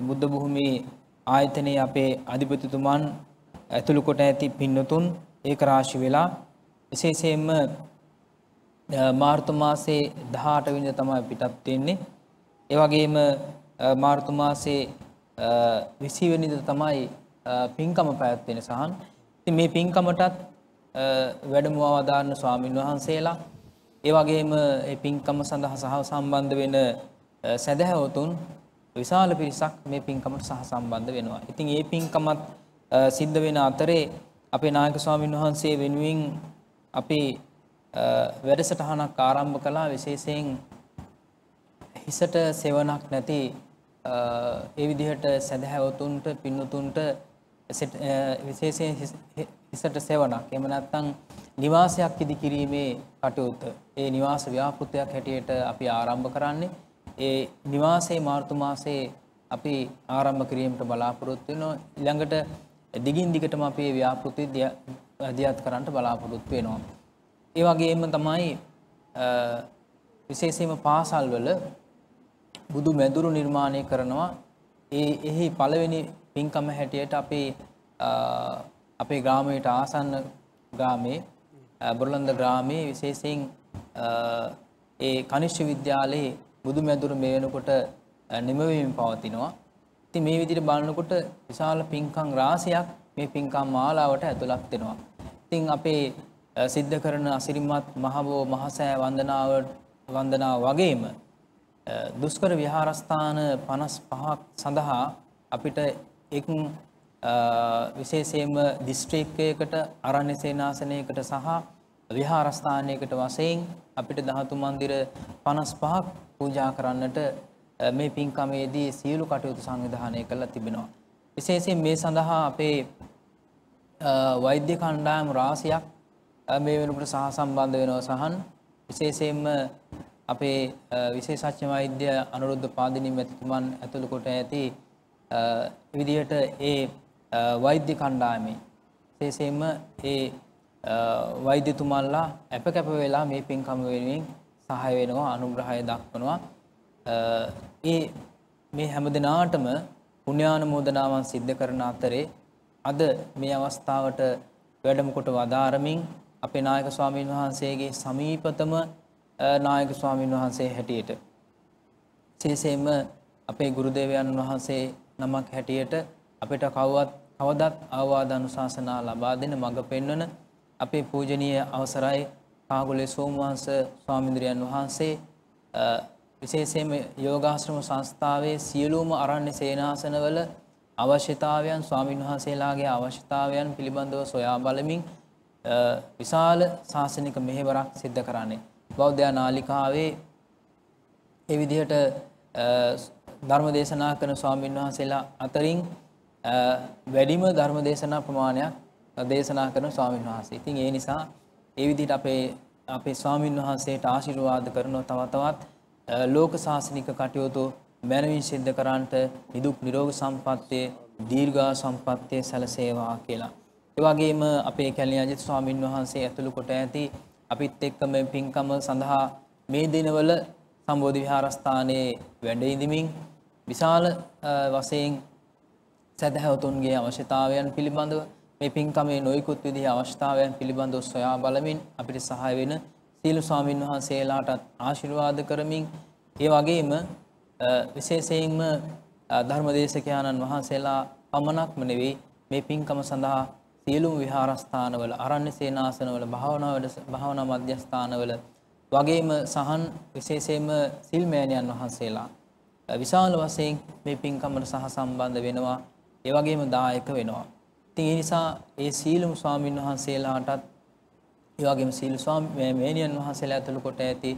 බුද්ධ භූමි ආයතනයේ අපේ අධිපතිතුමන් ඇතුළු කොට ඇති පින්නතුන් ඒක රාශි වෙලා විශේෂයෙන්ම මාර්තු මාසේ 18 වෙනිදා තමයි පිටත් වෙන්නේ. ඒ වගේම මාර්තු මාසේ 20 වෙනිදා තමයි පින්කම පැවැත්වෙන සහන්. ඉතින් මේ පින්කමටත් වැඩමුව වදාන්න ස්වාමින් වහන්සේලා ඒ වගේම ඒ පින්කම සඳහා සහ සම්බන්ධ වෙන සැදැහැවතුන් විශාල පිරිසක් මේ පින්කමට සහ සම්බන්ධ වෙනවා. ඉතින් මේ පින්කමත් සිද්ධ වෙන අතරේ අපේ නායක ස්වාමින් වහන්සේ වෙනුවෙන් අපි වැඩසටහනක් ආරම්භ කළා විශේෂයෙන් හිසට සෙවණක් නැති ඒ විදිහට සදහැවතුන්ට පින්නතුන්ට විශේෂයෙන් හිසට සෙවණක්. එහෙම නැත්නම් නිවාසයක් ඉදි කිරීමේ කටයුත්ත. ඒ නිවාස ව්‍යාපෘතයක් හැටියට අපි ආරම්භ කරන්නේ. ඒ නිවාසයේ මාර්තු මාසයේ අපි ආරම්භ කිරීමට බලාපොරොත්තු වෙනවා. ඊළඟට දිගින් දිගටම අපි මේ ව්‍යාපෘති දියත් කරන්න බලාපොරොත්තු වෙනවා. ඒ වගේම තමයි විශේෂයෙන්ම පාසල්වල බුදු මැදුරු නිර්මාණය කරනවා. ඒ එහි පළවෙනි පින්කම හැටියට අපේ අපේ ග්‍රාමයට ආසන්න ග්‍රාමයේ බොරලන්ද ග්‍රාමයේ විශේෂයෙන් ඒ කනිෂ්ඨ විද්‍යාලයේ බුදු මැදුරු මේ වෙනකොට නිමවීම පවතිනවා. ඉතින් මේ විදිහට බලනකොට විශාල පින්කම් රාශියක් මේ පින්කම් මාලාවට ඇතුළත් වෙනවා. ඉතින් අපේ සිද්ධ කරන අසිරිමත් මහබෝ මහසෑ වන්දනාව වන්දනාව වගේම දුෂ්කර විහාරස්ථාන 55ක් සඳහා අපිට එක් විශේෂයෙන්ම දිස්ත්‍රික්කයකට අරණ්‍ය සේනාසනයකට සහ විහාරස්ථානයකට වශයෙන් අපිට ධාතු මන්දිර 55ක් පූජා කරන්නට මේ පින්කමේදී සියලු කටයුතු සංවිධානය කරලා තිබෙනවා. විශේෂයෙන් මේ සඳහා අපේ වෛද්‍ය කණ්ඩායම් රාශියක් මේ වෙනකොට සහ සම්බන්ධ වෙනවා සහන් විශේෂයෙන්ම අපේ විශේෂඥ වෛද්‍ය අනුරුද්ධ පාදිනී මැතිතුමන් ඇතුළු කොට ඇති විදිහට ඒ වෛද්‍ය කණ්ඩායමේ විශේෂයෙන්ම ඒ වෛද්‍යතුමන්ලා අප කැප වෙලා මේ පින්කම වෙනුවෙන් සහාය වෙනවා අනුග්‍රහය දක්වනවා. ඒ මේ හැම දිනාටම පුණ්‍යානුමෝදනාවන් සිද්ධ කරන අතරේ අද මේ අවස්ථාවට වැඩම කොට වදාරමින් අපේ නායක ස්වාමීන් වහන්සේගේ සමීපතම නායක ස්වාමීන් වහන්සේ හැටියට විශේෂයෙන්ම අපේ ගුරුදේවයන් වහන්සේ නමක් හැටියට අපිට කවවත් කවදත් අවවාද අනුශාසනා ලබා දෙන මඟ පෙන්වන අපේ පූජනීය අවසරයි කාගුලේ සෝමවංශ ස්වාමීන්ද්‍රයන් වහන්සේ විශේෂයෙන්ම යෝගාශ්‍රම සංස්ථාවේ සියලුම අරණ්‍ය සේනාසනවල අවශ්‍යතාවයන් ස්වාමින් වහන්සේලාගේ අවශ්‍යතාවයන් පිළිබඳව සොයා බලමින් විශාල ශාසනික මෙහෙවරක් සිද්ධ කරන්නේ. බෞද්ධ නාලිකාවේ ඒ විදිහට ධර්ම දේශනා කරන ස්වාමීන් වහන්සේලා අතරින් වැඩිම ධර්ම දේශනා ප්‍රමාණයක් දේශනා කරන ස්වාමීන් වහන්සේ. ඉතින් ඒ නිසා ඒ විදිහට අපේ අපේ ස්වාමීන් වහන්සේට ආශිර්වාද කරන තව තවත් ලෝක ශාසනික කටයුතු මැනවින් සිද්ධ කරන්නට නිදුක් නිරෝග සම්පත්තිය දීර්ඝා සම්පත්තිය සැලසේවා කියලා. ඒ වගේම අපේ කැලණි අජිත් ස්වාමින් වහන්සේ ඇතුළු කොට ඇති අපිත් එක්ක මේ පින්කම සඳහා මේ දිනවල සම්බෝධි විහාරස්ථානයේ වැඩ ඉඳමින් විශාල වශයෙන් සදහැවතුන්ගේ අවශ්‍යතාවයන් පිළිබඳව මේ පින්කමේ නොයිකුත් විදිහේ අවශ්‍යතාවයන් පිළිබඳව සොයා බලමින් අපිට සහාය වෙන සීල ස්වාමින් වහන්සේලාටත් ආශිර්වාද කරමින් ඒ වගේම විශේෂයෙන්ම ධර්මදේශකයාණන් වහන්සේලා පමණක්ම නෙවෙයි මේ පින්කම සඳහා සියලුම විහාරස්ථානවල අරණ්‍ය සේනාසනවල භාවනා වැඩ භාවනා මධ්‍යස්ථානවල වගේම සහන් විශේෂයෙන්ම සිල් මෑණියන් වහන්සේලා විශාල වශයෙන් මේ පින්කමට සහ සම්බන්ධ වෙනවා ඒ වගේම දායක වෙනවා. ඉතින් ඒ නිසා ඒ සීලමු ස්වාමින් වහන්සේලාටත් ඒ වගේම සීල ස්වාමී මෑණියන් වහන්සේලා ඇතුළු කොට ඇති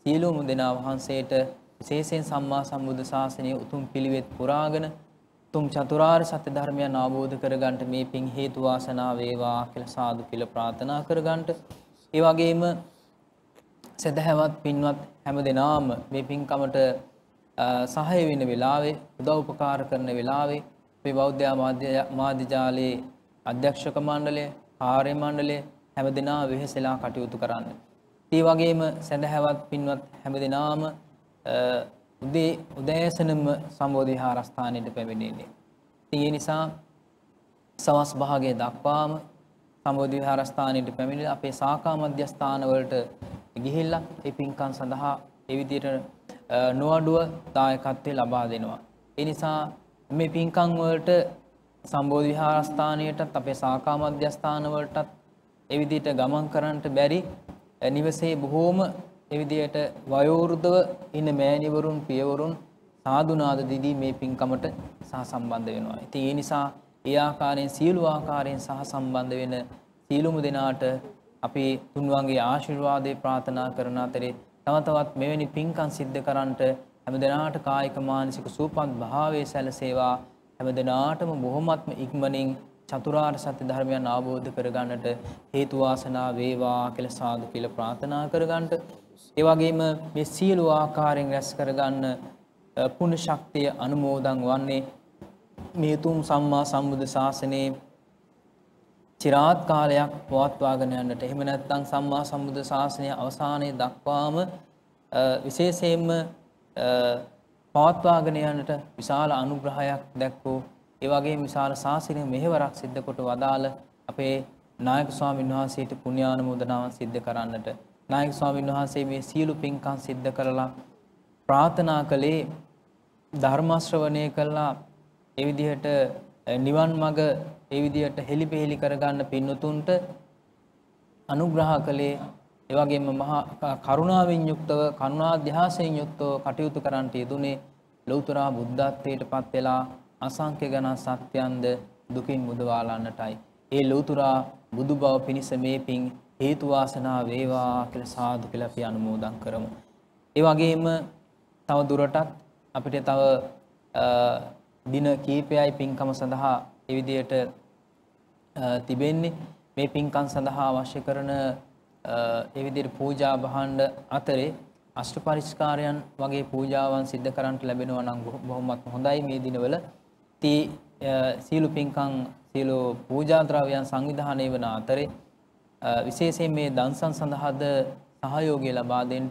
සීලමු දෙනා වහන්සේට විශේෂයෙන් සම්මා සම්බුද්ධ ශාසනයේ උතුම් පිළිවෙත් පුරාගෙන උතුම් චතුරාර්ය සත්‍ය ධර්මයන් අවබෝධ කරගන්නට මේ පින් හේතු වාසනා වේවා කියලා සාදු කියලා ප්‍රාර්ථනා කරගන්නට ඒ වගේම සදහැවත් පින්වත් හැම දෙනාම මේ පින්කමට සහාය වෙන වෙලාවේ උදව් උපකාර කරන වෙලාවේ අපේ බෞද්ධ මාධ්‍ය ජාලයේ අධ්‍යක්ෂක මණ්ඩලය, කාර්ය මණ්ඩලය හැම දෙනා වෙහෙසලා කටයුතු කරන්න. ඒ වගේම සදහැවත් පින්වත් හැම දෙනාම උදේ උදෑසනම සම්බෝධි විහාරස්ථානයට පැමිණෙන්නේ. ඉතින් ඒ නිසා සවස් භාගයේ දක්වාම සම්බෝධි විහාරස්ථානයට පැමිණිලා අපේ සාකා මධ්‍යස්ථාන වලට ගිහිල්ලා ඒ පින්කම් සඳහා ඒ විදිහට නොඅඩුව දායකත්වය ලබා දෙනවා. ඒ නිසා මේ පින්කම් වලට සම්බෝධි විහාරස්ථානයටත් අපේ සාකා මධ්‍යස්ථාන වලටත් ඒ විදිහට ගමන් කරන්නට බැරි නිවසේ බොහෝම ඒ විදිහට වයෝවෘද්ධව ඉන්න මෑණිවරුන් පියවරුන් සාදුනාද දිදී මේ පින්කමට සහ සම්බන්ධ වෙනවා. ඉතින් ඒ නිසා ඒ ආකාරයෙන් සියලු ආකාරයෙන් සහ සම්බන්ධ වෙන සීලුම දෙනාට අපි තුන්වන්ගේ ආශිර්වාදේ ප්‍රාර්ථනා කරන අතරේ තව තවත් මෙවැනි පින්කම් සිද්ධ කරන්නට හැම දිනාට කායික මානසික සූපත් භාවයේ සැලසේවා. හැම දිනාටම බොහොමත්ම ඉක්මනින් චතුරාර්ය සත්‍ය ධර්මයන් අවබෝධ කරගන්නට හේතු වාසනා වේවා කියලා සාදු කියලා ප්‍රාර්ථනා කරගන්නට. ඒ වගේම මේ සියලු ආකාරයෙන් රැස් කරගන්න පුණ්‍ය ශක්තිය අනුමෝදන් වන්නේ මේ තුම් සම්මා සම්බුද්ධ ශාසනයේ চিරාත් කාලයක් පවත්වාගෙන යන්නට. එහෙම නැත්නම් සම්මා සම්බුද්ධ ශාසනය අවසානයේ දක්වාම විශේෂයෙන්ම පවත්වාගෙන යන්නට විශාල අනුග්‍රහයක් දැක්වූ ඒ වගේම විශාල ශාසනය මෙහෙවරක් සිද්ධ කොට වදාළ අපේ නායක ස්වාමීන් වහන්සේට පුණ්‍යානුමෝදනාවන් සිද්ධ කරන්නට. නායක ස්වාමීන් වහන්සේ මේ සියලු පින්කම් සිද්ධ කරලා ප්‍රාර්ථනා කළේ ධර්ම ශ්‍රවණය කළා. ඒ විදිහට නිවන් මඟ ඒ විදිහට හෙලිපෙහෙලි කරගන්න පින්නතුන්ට අනුග්‍රහ කළේ ඒ වගේම මහා කරුණාවෙන් යුක්තව කරුණාධ්‍යාසයෙන් යුක්තව කටයුතු කරන්නට යෙදුනේ ලෞතර බුද්ධත්වයට පත් වෙලා අසංඛ්‍ය ගණන් සත්‍යයන්ද දුකින් මුදවාලන්නටයි. ඒ ලෞතර බුදු බව පිණිස මේ පින් හේතු වාසනා වේවා කියලා සාදු කියලා අපි අනුමෝදන් කරමු. ඒ වගේම තව දුරටත් අපිට තව දින කීපයයි පින්කම සඳහා ඒ විදිහට තිබෙන්නේ මේ පින්කම් සඳහා අවශ්‍ය කරන ඒ විදිහට පූජා භාණ්ඩ අතරේ අෂ්ට පරිස්කාරයන් වගේ පූජාවන් සිද්ධ කරන්නට ලැබෙනවා නම් බොහොමත් හොඳයි මේ දිනවල. තී සීල පින්කම් සීල පූජා ද්‍රව්‍යයන් සංවිධානය වන අතරේ විශේෂයෙන් මේ දන්සන් සඳහාද සහයෝගය ලබා දෙන්න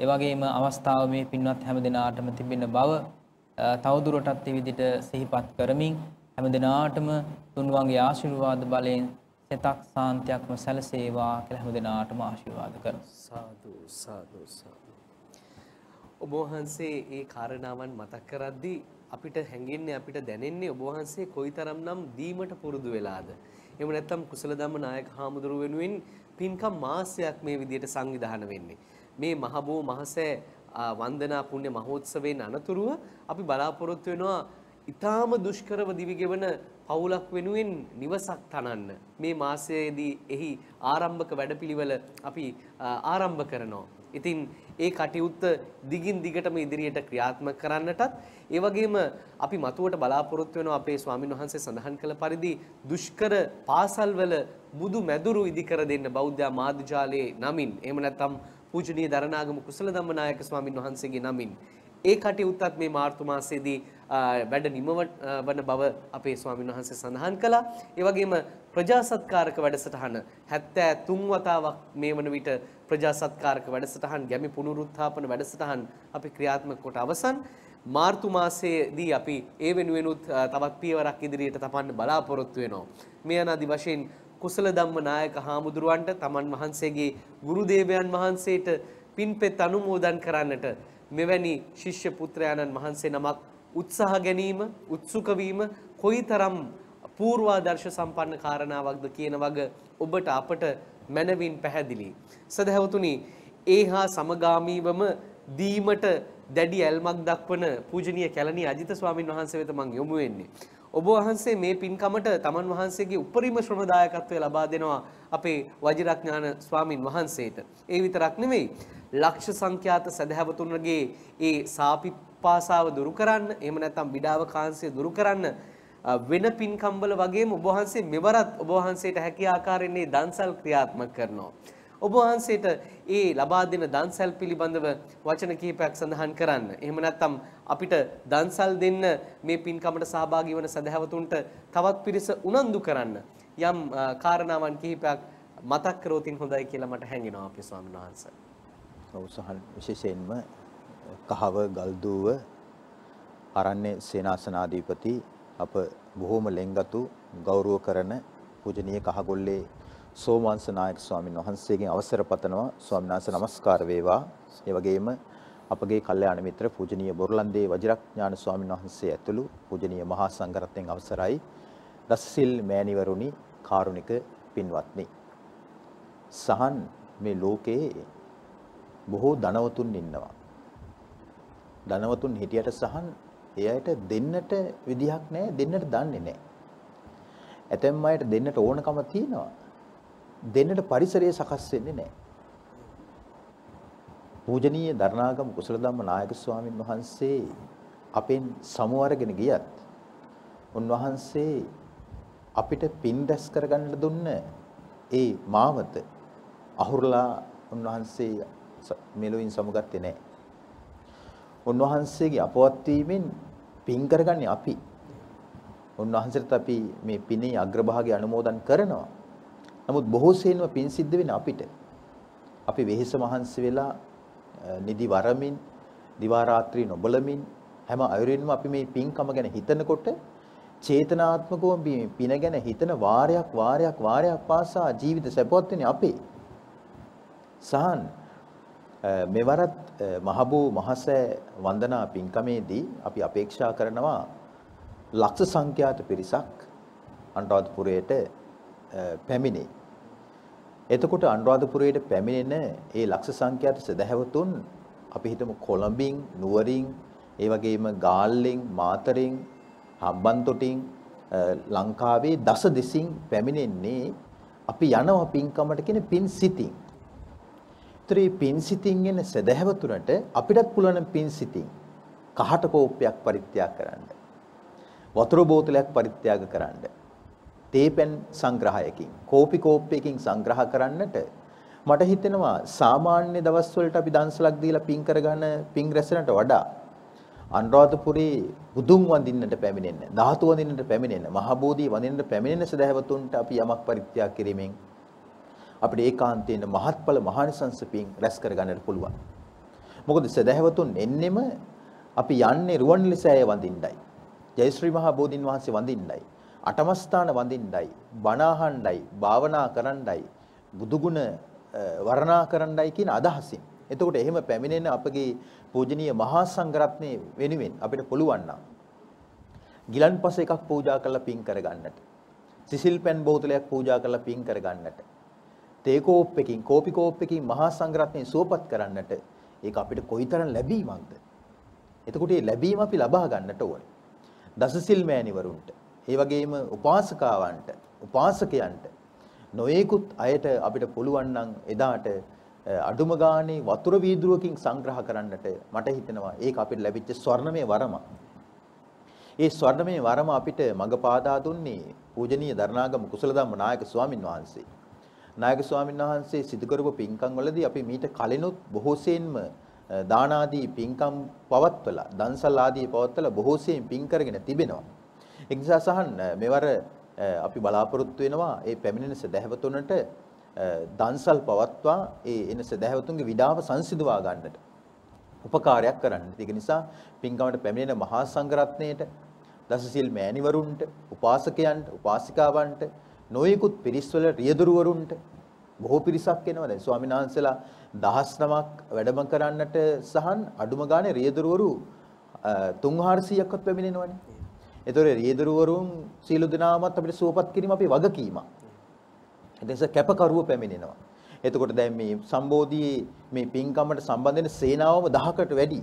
ඒ වගේම අවස්ථාව මේ පින්වත් හැම දිනාටම තිබෙන බව තවදුරටත් මේ විදිහට සිහිපත් කරමින් හැම දිනාටම තුන්වන්ගේ ආශිර්වාද බලයෙන් සිතක් සාන්තියක්ම සැලසේවා කියලා හැම දිනාටම ආශිර්වාද කරමු. සාදු සාදු සාදු. ඔබ වහන්සේ ඒ කාරණාවන් මතක් කරද්දී අපිට හැඟෙන්නේ අපිට දැනෙන්නේ ඔබ වහන්සේ කොයිතරම්නම් දීමට පුරුදු වෙලාද? එහෙම නැත්නම් කුසල ධම්ම නායක හාමුදුරුව වෙනුවෙන් පින්කම් මාසයක් මේ විදිහට සංවිධානය වෙන්නේ. මේ මහබෝ මහසෑ වන්දනා පුණ්‍ය මහෝත්සවයෙන් අනතුරුව අපි බලාපොරොත්තු වෙනවා ඊටාම දුෂ්කරව දිවිගෙවන පවුලක් වෙනුවෙන් නිවසක් තනන්න මේ මාසයේදී එහි ආරම්භක වැඩපිළිවෙල අපි ආරම්භ කරනවා. ඉතින් ඒ කටයුත්ත දිගින් දිගටම ඉදිරියට ක්‍රියාත්මක කරන්නටත් ඒ වගේම අපි මතුවට බලාපොරොත්තු වෙනවා අපේ ස්වාමින් වහන්සේ සඳහන් කළ පරිදි දුෂ්කර පාසල්වල බුදු මැදුරු ඉදිකර දෙන්න බෞද්ධ මාධ්‍යාලයේ නමින් එහෙම නැත්නම් පූජනීය දරණාගම කුසල ධම්මනායක ස්වාමින් වහන්සේගේ නමින් ඒ කටයුත්තත් මේ මාර්තු මාසයේදී වැඩ නිමවන බව අපේ ස්වාමීන් වහන්සේ සඳහන් කළා. ඒ වගේම ප්‍රජාසත්කාරක වැඩසටහන 73 වතාවක් මේ වන විට ප්‍රජාසත්කාරක වැඩසටහන් ගැමි පුනරුත්ථාපන වැඩසටහන් අපි ක්‍රියාත්මක කොට අවසන්. මාර්තු මාසයේදී අපි ඒ වෙනුවෙනුත් තවත් පියවරක් ඉදිරියට තපන්න බලාපොරොත්තු වෙනවා. මේ අනාදි වශයෙන් කුසල ධම්ම නායක හාමුදුරුවන්ට තමන් වහන්සේගේ ගුරු දේවයන් වහන්සේට පින්පෙත් අනුමෝදන් කරන්නට මෙවැනි ශිෂ්‍ය පුත්‍රයාණන් වහන්සේ නමක් උත්සාහ ගැනීම උත්සුක වීම කොයිතරම් පූර්වාදර්ශ සම්පන්න කාරණාවක්ද කියන වග ඔබට අපට මනවින් පැහැදිලි. සදහැවතුනි ඒ හා සමගාමීවම දීමට දැඩි ඇල්මක් දක්වන පූජනීය කැලණි අජිත ස්වාමින් වහන්සේ වෙත මම යොමු වෙන්නේ. ඔබ වහන්සේ මේ පින්කමට තමන් වහන්සේගේ උපරිම ශ්‍රමදායකත්වය ලබා දෙනවා අපේ වජිරඥාන ස්වාමින් වහන්සේට. ඒ විතරක් නෙවෙයි ලක්ෂ සංඛ්‍යාත සදහැවතුන්ගේ ඒ සාපිපාසාව දුරු කරන්න එහෙම නැත්නම් විඩාව කාංශය දුරු කරන්න වෙන පින්කම්වල වගේම ඔබ වහන්සේ මෙවරත් ඔබ වහන්සේට හැකි ආකාරයෙන් මේ දන්සල් ක්‍රියාත්මක කරනවා. ඔබ වහන්සේට ඒ ලබා දෙන දන්සල් පිළිබඳව වචන කිහිපයක් සඳහන් කරන්න. එහෙම නැත්නම් අපිට දන්සල් දෙන්න මේ පින්කමට සහභාගී වන සදහැවතුන්ට තවත් පිරිස උනන්දු කරන්න යම් කාරණාවන් කිහිපයක් මතක් කරෝතින් හොඳයි කියලා මට හැඟෙනවා අපේ ස්වාමීන් වහන්සේ. උසහන් විශේෂයෙන්ම කහව ගල්දුව අරණ්‍ය සේනාසනාධිපති අප බොහෝම ලෙන්ගතු ගෞරව කරන පූජනීය කහගොල්ලේ සෝමවංශ නායක ස්වාමීන් වහන්සේගෙන් අවසර පතනවා ස්වාමීන් වහන්සේ নমස්කාර වේවා. ඒ වගේම අපගේ කල්යාණ මිත්‍ර පූජනීය බොරලන්දේ වජිරඥාන ස්වාමීන් වහන්සේ ඇතුළු පූජනීය මහා සංඝරත්නයන් අවසරයි. දසසිල් මෑණිවරුනි කාරුණික පින්වත්නි. සහන් මේ ලෝකේ බොහෝ ධනවතුන් ඉන්නවා. ධනවතුන් හිටියට සහන් එයාට දෙන්නට විදිහක් නැහැ දෙන්නට දන්නේ නැහැ. ඇතැම් අයට දෙන්නට ඕනකම තියෙනවා. දෙන්නට පරිසරය සකස් වෙන්නේ නැහැ. පූජනීය දරණාගම කුසල ධම්ම නායක ස්වාමින් වහන්සේ අපෙන් සමුවරගෙන ගියත් උන්වහන්සේ අපිට පින් දැස් කරගන්න දුන්න ඒ මාවත අහුරලා උන්වහන්සේ මෙලොවින් සමුගත්තේ නැහැ. උන්වහන්සේගේ අපවත් වීමෙන් පින් කරගන්නේ අපි. උන්වහන්සේට අපි මේ පිනේ අග්‍රභාගය අනුමෝදන් කරනවා. නමුත් බොහෝ සෙයින්ම පින් සිද්ධ වෙන අපිට. අපි වෙහෙස මහන්සි වෙලා නිදි වරමින් දිවා රාත්‍රී නොබලමින් හැම අයුරින්ම අපි මේ පින්කම ගැන හිතනකොට චේතනාත්මකව මේ පින ගැන හිතන වාරයක් වාරයක් වාරයක් පාසා ජීවිත සැපවත් වෙන්නේ අපේ. සහන් මෙවරත් මහබෝ මහසෑ වන්දනා පින්කමේදී අපි අපේක්ෂා කරනවා ලක්ෂ සංඛ්‍යාත පිරිසක් අනුරාධපුරයට පැමිණේ. එතකොට අනුරාධපුරයට පැමිණෙන ඒ ලක්ෂ සංඛ්‍යාත සදහැවතුන් අපි හිතමු කොළඹින්, නුවරින්, ඒ වගේම ගාල්ලෙන්, මාතරෙන්, හම්බන්තොටින් ලංකාවේ දස දෙසින් පැමිණෙන්නේ අපි යනවා පින්කමට කියන පින් සිතින්. ත්‍රි පින් සිතින් එන සදහැවතුනට අපිටත් පුළුවන් පින් සිතින් කහට කෝප්පයක් පරිත්‍යාග කරන්න. වතුර බෝතලයක් පරිත්‍යාග කරන්න. තේපැන් සංග්‍රහයකින් කෝපි කෝප්පයකින් සංග්‍රහ කරන්නට මට හිතෙනවා සාමාන්‍ය දවස් වලට අපි දන්සලක් දීලා පින් කරගන්න පින් රැසනට වඩා අනුරාධපුරේ බුදුන් වඳින්නට පැමිණෙන්න ධාතු වඳින්නට පැමිණෙන්න මහ බෝධිය වඳින්නට පැමිණෙන සදහැවතුන්ට අපි යමක් පරිත්‍යාග කිරීමෙන් අපිට ඒකාන්තයෙන් මහත්ඵල මහානිසංස පින් රැස් කරගන්නට පුළුවන්. මොකද සදහැවතුන් එන්නෙම අපි යන්නේ රුවන්වැලිසෑය වඳින්නයි. ජයශ්‍රී මහා බෝධින් වහන්සේ වඳින්නයි. අටමස්ථාන වඳින්නයි, බණ අහන්නයි, භාවනා කරන්නයි, බුදුගුණ වර්ණනා කරන්නයි කියන අදහසින්. එතකොට එහෙම පැමිණෙන අපගේ පූජනීය මහා සංඝරත්නයේ වෙනුවෙන් අපිට පුළුවන් නම් ගිලන්පස එකක් පූජා කරලා පින් කරගන්නට. සිසිල් පෙන් බෝතලයක් පූජා කරලා පින් කරගන්නට. තේ කෝප්පකින්, කෝපි කෝප්පකින් මහා සංඝරත්නය සුවපත් කරන්නට ඒක අපිට කොයිතරම් ලැබීමක්ද? එතකොට මේ ලැබීම අපි ලබා ගන්නට ඕනේ. දසසිල් මෑණිවරුන්ට ඒ වගේම උපාසකාවන්ට උපාසකයන්ට නොයෙකුත් අයට අපිට පුළුවන් නම් එදාට අඩුම ගානේ වතුර වීදුරුවකින් සංග්‍රහ කරන්නට මට හිතෙනවා ඒක අපිට ලැබිච්ච ස්වර්ණමය වරම. ඒ ස්වර්ණමය වරම අපිට මඟ පාදා දුන්නේ පූජනීය දරණාගම කුසලධම්ම නායක ස්වාමින් වහන්සේ. නායක ස්වාමින් වහන්සේ සිදු කරපු පින්කම් වලදී අපි මීට කලිනුත් බොහෝ සෙයින්ම දාන ආදී පින්කම් පවත්වලා දන්සල් ආදී පවත්වලා බොහෝ සෙයින් පින් කරගෙන තිබෙනවා. ඒ නිසා සහන් මෙවර අපි බලාපොරොත්තු වෙනවා ඒ පැමිණෙන සදහැවතුන්ට දන්සල් පවත්වා ඒ එන සදහැවතුන්ගේ විඩාව සංසිඳවා ගන්නට උපකාරයක් කරන්න. ඒක නිසා පින්කමට පැමිණෙන මහා සංඝරත්නයට දසසිල් මෑණිවරුන්ට, උපාසකයන්ට, උපාසිකාවන්ට, නොයෙකුත් පිරිස්වල රියදුරුවරුන්ට බොහෝ පිරිසක් එනවා. දැන් ස්වාමීන් වහන්සේලා දහස් නමක් වැඩම කරන්නට සහන් අඩුම ගානේ රියදුරුවරු 3-400ක්වත් පැමිණෙනවනේ. ඒතොර රියදුරුවරුන් සීල දිනාමත් අපිට සුවපත් කිරීම අපේ වගකීමක්. එතෙස කැපකරුව පැමිණෙනවා. එතකොට දැන් මේ සම්බෝධියේ මේ පින්කමට සම්බන්ධ වෙන සේනාවම 1000කට වැඩි.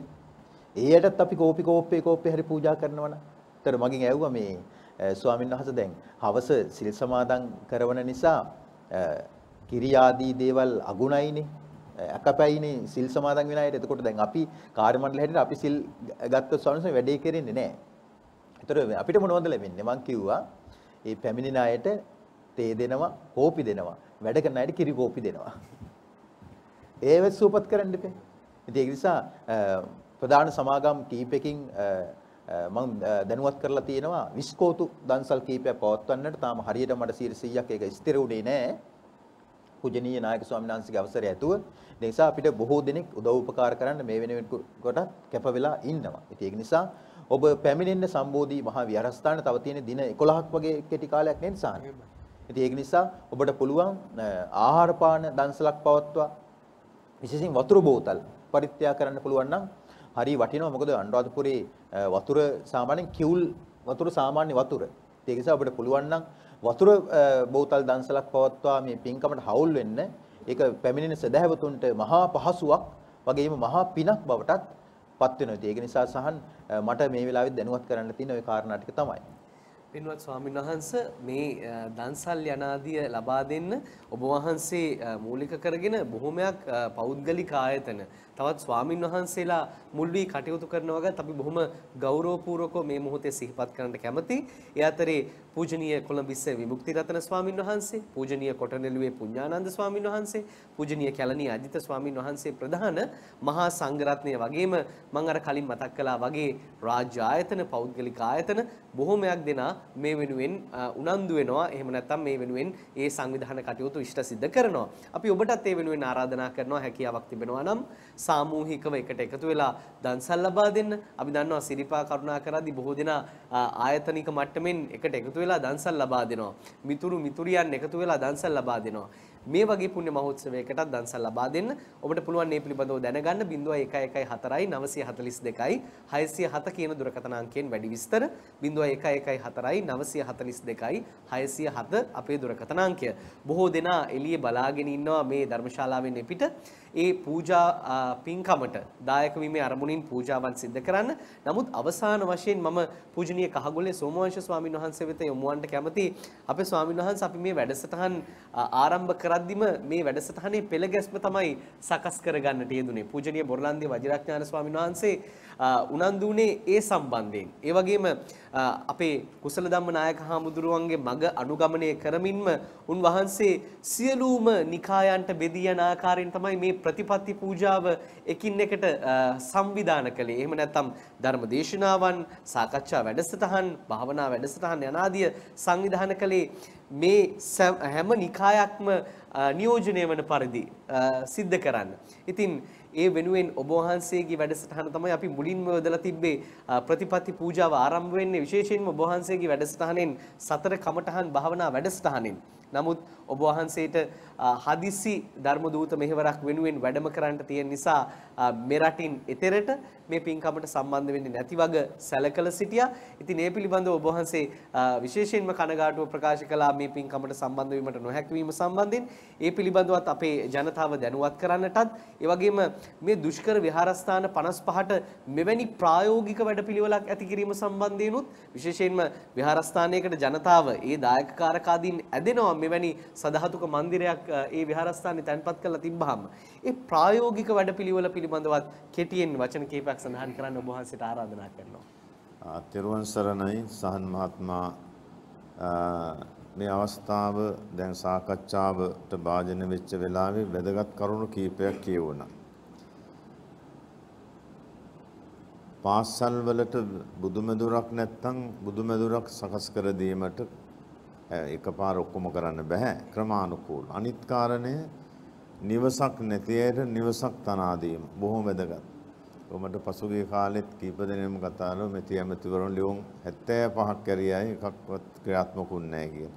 එයටත් අපි කෝපි කෝප්පේ කෝප්පේ හරි පූජා කරනවනේ. ඒතර මගෙන් ඇහුවා මේ ස්වාමීන් වහන්සේ දැන් හවස සිල් සමාදන් කරන නිසා කිරි ආදී දේවල් අගුණයිනේ අකපැයිනේ සිල් සමාදන් වෙන අයට. එතකොට දැන් අපි කාර්ය මණ්ඩල හැටියට අපි සිල් ගත්ත ස්වාමීන් වැඩේ කෙරෙන්නේ නැහැ. ඒතර අපිට මොනවද ලැබෙන්නේ? මං කිව්වා මේ පැමිණෙන අයට තේ දෙනවා, කෝපි දෙනවා. වැඩ කරන අයට කිරි කෝපි දෙනවා. ඒව සූපත් කරන්න ඉපේ. ඉතින් ඒ නිසා ප්‍රධාන සමාගම් කීපකින් මම දැනුවත් කරලා තියෙනවා විස්කෝතු දන්සල් කීපයක් පවත්වන්නට තාම හරියට මට 100ක් ඒක ස්ථිර උනේ නැහැ. පූජනීය නායක ස්වාමීන් වහන්සේගේ අවසරය ඇතුව ඒ නිසා අපිට බොහෝ දෙනෙක් උදව් උපකාර කරන්න මේ වෙනුවෙන් කොට කැප වෙලා ඉන්නවා. ඉතින් ඒක නිසා ඔබ පැමිණෙන්න සම්බෝධි මහා විහාරස්ථාන තව තියෙන දින 11ක් වගේ කෙටි කාලයක් නේද සාන. ඉතින් ඒක නිසා ඔබට පුළුවන් ආහාර පාන දන්සලක් පවත්වා විශේෂයෙන් වතුර බෝතල් පරිත්‍යාග කරන්න පුළුවන් නම් හරි වටිනවා මොකද අනුරාධපුරේ වතුර සාමාන්‍යයෙන් කිවුල් වතුර සාමාන්‍ය වතුර. ඒක නිසා අපිට පුළුවන් නම් වතුර බෝතල් දන්සලක් පවත්වා මේ පින්කමට හවුල් වෙන්න ඒක පැමිණෙන සදහැවතුන්ට මහා පහසුවක් වගේම මහා පිනක් බවටත් පත් වෙනවා. ඒක නිසා සහන් මට මේ වෙලාවෙත් දැනුවත් කරන්න තියෙන ওই කාරණා ටික තමයි. පින්වත් ස්වාමීන් වහන්ස මේ දන්සල් යනාදිය ලබා දෙන්න ඔබ වහන්සේ මූලික කරගෙන බොහොමයක් පෞද්ගලික ආයතන තවත් ස්වාමින් වහන්සේලා මුල් වී කටයුතු කරන වගත් අපි බොහොම ගෞරවපූර්වකව මේ මොහොතේ සිහිපත් කරන්න කැමතියි. ඒ අතරේ පූජනීය කොළඹිස්සේ විමුක්ති රතන ස්වාමින් වහන්සේ, පූජනීය කොටනෙළුවේ පුඤ්ඤානන්ද ස්වාමින් වහන්සේ, පූජනීය කැලණිය අජිත ස්වාමින් වහන්සේ ප්‍රධාන මහා සංඝරත්නය වගේම මම අර කලින් මතක් කළා වගේ රාජ්‍ය ආයතන, පෞද්ගලික ආයතන බොහොමයක් දෙනා මේ වෙනුවෙන් උනන්දු වෙනවා. එහෙම නැත්නම් මේ වෙනුවෙන් ඒ සංවිධාන කටයුතු ඉෂ්ට සිද්ධ කරනවා. අපි ඔබටත් ඒ වෙනුවෙන් ආරාධනා කරනවා හැකියාවක් තිබෙනවා නම් සාමූහිකව එකට එකතු වෙලා දන්සල් ලබා දෙන්න. අපි දන්නවා සිරිපා කරුණා කරද්දී බොහෝ දෙනා ආයතනික මට්ටමින් එකට එකතු වෙලා දන්සල් ලබා දෙනවා. මිතුරු මිතුරියන් එකතු වෙලා දන්සල් ලබා දෙනවා. මේ වගේ පුණ්‍ය මහෝත්සවයකටත් දන්සල් ලබා දෙන්න. ඔබට පුළුවන් මේ පිළිබඳව දැනගන්න 0114යි 942යි 607 කියන දුරකථන අංකයෙන් වැඩි විස්තර 0114යි 942යි 607 අපේ දුරකථන අංකය. බොහෝ දෙනා එළියේ බලාගෙන ඉන්නවා මේ ධර්මශාලාවෙන් එපිට ඒ පූජා පින්කමට දායක වීමේ අරමුණින් පූජාවන් සිද්ධ කරන්න. නමුත් අවසාන වශයෙන් මම පූජනීය කහගොල්ලේ සෝමවංශ ස්වාමීන් වහන්සේ වෙත යොමුවන්නට කැමති අපේ ස්වාමීන් වහන්සේ අපි මේ වැඩසටහන් ආරම්භ කරද්දිම මේ වැඩසටහනේ පෙළ ගැස්ම තමයි සකස් කරගන්නට යෙදුනේ. පූජනීය බොරලන්දේ වජිරඥාන ස්වාමීන් වහන්සේ උනන්දුනේ ඒ සම්බන්ධයෙන්. ඒ වගේම අපේ කුසල ධම්ම නායක හාමුදුරුවන්ගේ මඟ අනුගමනය කරමින්ම උන්වහන්සේ සියලුම නිකායන්ට බෙදී යන ආකාරයෙන් තමයි මේ ප්‍රතිපත්ති පූජාව එකින් එකට සංවිධානය කළේ. එහෙම නැත්නම් ධර්ම දේශනාවන්, සාකච්ඡා වැඩසටහන්, භාවනා වැඩසටහන් යනාදිය සංවිධානය කළේ මේ හැම නිකායක්ම නියෝජනය වන පරිදි සිද්ධ කරන්න. ඉතින් ඒ වෙනුවෙන් ඔබ වහන්සේගේ වැඩසටහන තමයි අපි මුලින්ම යොදලා තිබ්බේ ප්‍රතිපත්ති පූජාව ආරම්භ වෙන්නේ විශේෂයෙන්ම ඔබ වහන්සේගේ වැඩසටහනෙන් සතර කමඨහන් භාවනා වැඩසටහනෙන්. නමුත් ඔබ වහන්සේට හදිසි ධර්ම දූත මෙහෙවරක් වෙනුවෙන් වැඩම කරන්නට තියෙන නිසා මෙරටින් එතරට මේ පින්කමට සම්බන්ධ වෙන්නේ නැති වග සැලකල සිටියා. ඉතින් ඒ පිළිබඳව ඔබ වහන්සේ විශේෂයෙන්ම කනගාටුව ප්‍රකාශ කළා මේ පින්කමට සම්බන්ධ වීමට නොහැකි වීම සම්බන්ධයෙන්. ඒ පිළිබඳවත් අපේ ජනතාව දැනුවත් කරන්නටත් ඒ වගේම මේ දුෂ්කර විහාරස්ථාන 55ට මෙවැනි ප්‍රායෝගික වැඩපිළිවෙලක් ඇති කිරීම සම්බන්ධයෙන්ුත් විශේෂයෙන්ම විහාරස්ථානයකට ජනතාව ඒ දායකකාරකාදීන් ඇදෙනවා මෙවැනි සදහතුක මන්දිරයක් ඒ විහාරස්ථානයේ තැන්පත් කරලා තිබ්බහම ඒ ප්‍රායෝගික වැඩපිළිවෙල පිළිබඳවත් කෙටියෙන් වචන කිහිපයක් සඳහන් කරන්න ඔබ වහන්සේට ආරාධනා කරනවා. තෙරුවන් සරණයි සහන් මහත්මයා මේ අවස්ථාව දැන් සාකච්ඡාවට භාජන වෙච්ච වෙලාවේ වැදගත් කරුණු කීපයක් කියවුණා. පාස්සල් වලට බුදුමැදුරක් නැත්තම් බුදුමැදුරක් සකස් කර දීමට එකපාර ඔක්කොම කරන්න බෑ ක්‍රමානුකූල. අනිත් කාරණය නිවසක් නැති අයට නිවසක් තනා දීම බොහොම වැදගත්. ඔමට පසුගිය කාලෙත් කීප දෙනෙක්ම කතා කරලා මෙති ඇමතිවරුන් ලියුම් 75ක් කරියයි එකක්වත් ක්‍රියාත්මකුන් නැහැ කියන.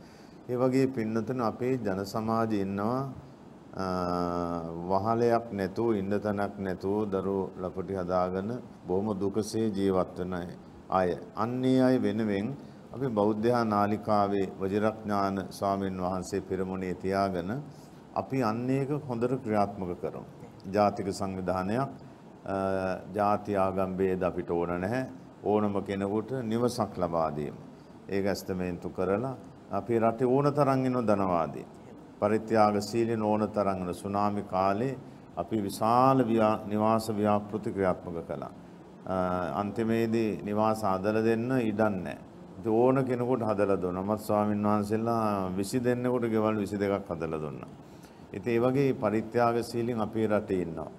ඒ වගේ පින්නතුන අපේ ජන සමාජයේ ඉන්නවා වහලයක් නැතුව ඉන්න තැනක් නැතුව දරු ලපටි හදාගෙන බොහොම දුකසේ ජීවත් වෙන අය. අන්නේ අය වෙනුවෙන් අපි බෞද්ධ නාලිකාවේ වජිරඥාන ස්වාමින් වහන්සේ පෙරමුණේ තියාගෙන අපි අන්නේක හොඳට ක්‍රියාත්මක කරමු. ජාතික සංවිධානයක් ජාති ආගම් ભેද අපිට ඕන නැහැ. ඕනම කෙනෙකුට නිවසක් ලබා දීම. ඒක ඇස්තමේන්තු කරලා අපේ රටේ ඕන තරම් ඉන්න ධනවාදී. පරිත්‍යාගශීලී ඕන තරම් ඉන්න සුනාමි කාලේ අපි විශාල නිවාස ව්‍යාපෘති ක්‍රියාත්මක කළා. අන්තිමේදී නිවාස හදලා දෙන්න ඉඩක් නැහැ. ඕන කෙනෙකුට හදලා දුන්නා. මත් ස්වාමීන් වහන්සේලා 20 දෙනෙකුට ගෙවල් 22ක් හදලා දුන්නා. ඉතින් ඒ වගේ පරිත්‍යාගශීලීන් අපේ රටේ ඉන්නවා.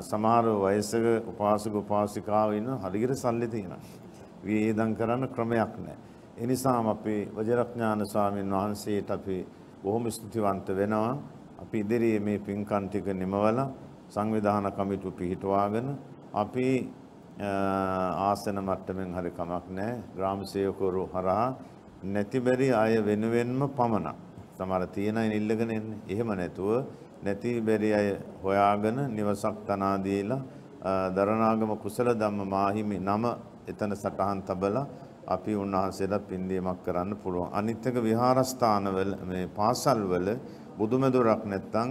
සමහර වයසක උපාසක උපාසිකාව ඉන්න හරියට සල්ලි තියෙනවා. වියදම් කරන්න ක්‍රමයක් නැහැ. ඒ නිසාම අපේ වජරඥාන ස්වාමීන් වහන්සේට අපි බොහොම ස්තුතිවන්ත වෙනවා. අපි ඉදිරියේ මේ පින්කම් ටික නිමවලා සංවිධාන කමිටු පිහිටුවාගෙන අපි ආසන මට්ටමින් හරි කමක් නැහැ. ග්‍රාම සේවකවරු හරහා නැතිබරි අය වෙනුවෙන්ම පමණක්. සමහර තියෙන අය ඉල්ලගෙන එන්නේ. එහෙම නැතුව නැති බැරි අය හොයාගෙන නිවසක් තනා දීලා දරණාගම කුසල ධම්ම මාහිමි නම එතන සටහන් තබලා අපි උන්වහන්සේලා පින්දීමක් කරන්න පුළුවන්. අනිත් එක විහාරස්ථානවල මේ පාසල්වල බුදුමෙදුරක් නැත්තම්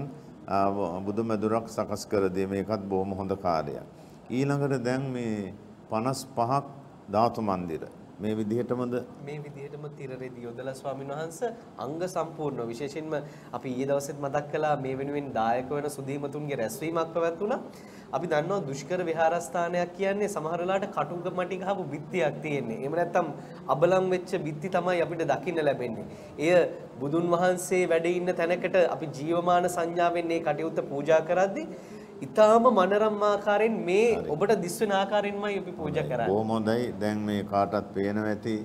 බුදුමෙදුරක් සකස් කර දීම ඒකත් බොහොම හොඳ කාර්යයක්. ඊළඟට දැන් මේ 55ක් ධාතු මන්දිර මේ විදිහටමද මේ විදිහටම තිරරෙදි යොදලා ස්වාමීන් වහන්සේ අංග සම්පූර්ණ විශේෂයෙන්ම අපි ඊයේ දවසෙත් මතක් කළා මේ වෙනුවෙන් දායක වෙන සුදීමතුන්ගේ රැස්වීමක් පැවැත්වුණා. අපි දන්නවා දුෂ්කර විහාරස්ථානයක් කියන්නේ සමහර වෙලාවට කටුක මටි ගහපු බිත්තියක් තියෙන්නේ. එහෙම නැත්නම් අබලම් වෙච්ච බිත්ති තමයි අපිට දකින්න ලැබෙන්නේ. එය බුදුන් වහන්සේ වැඩ ඉන්න තැනකට අපි ජීවමාන සංඥාවෙන් මේ කටයුත්ත පූජා කරද්දී ඊටාම මනරම් ආකාරයෙන් මේ ඔබට දිස් වෙන ආකාරයෙන්මයි අපි පූජා කරන්නේ. බොහොම හොඳයි. දැන් මේ කාටත් පේනවා ඇති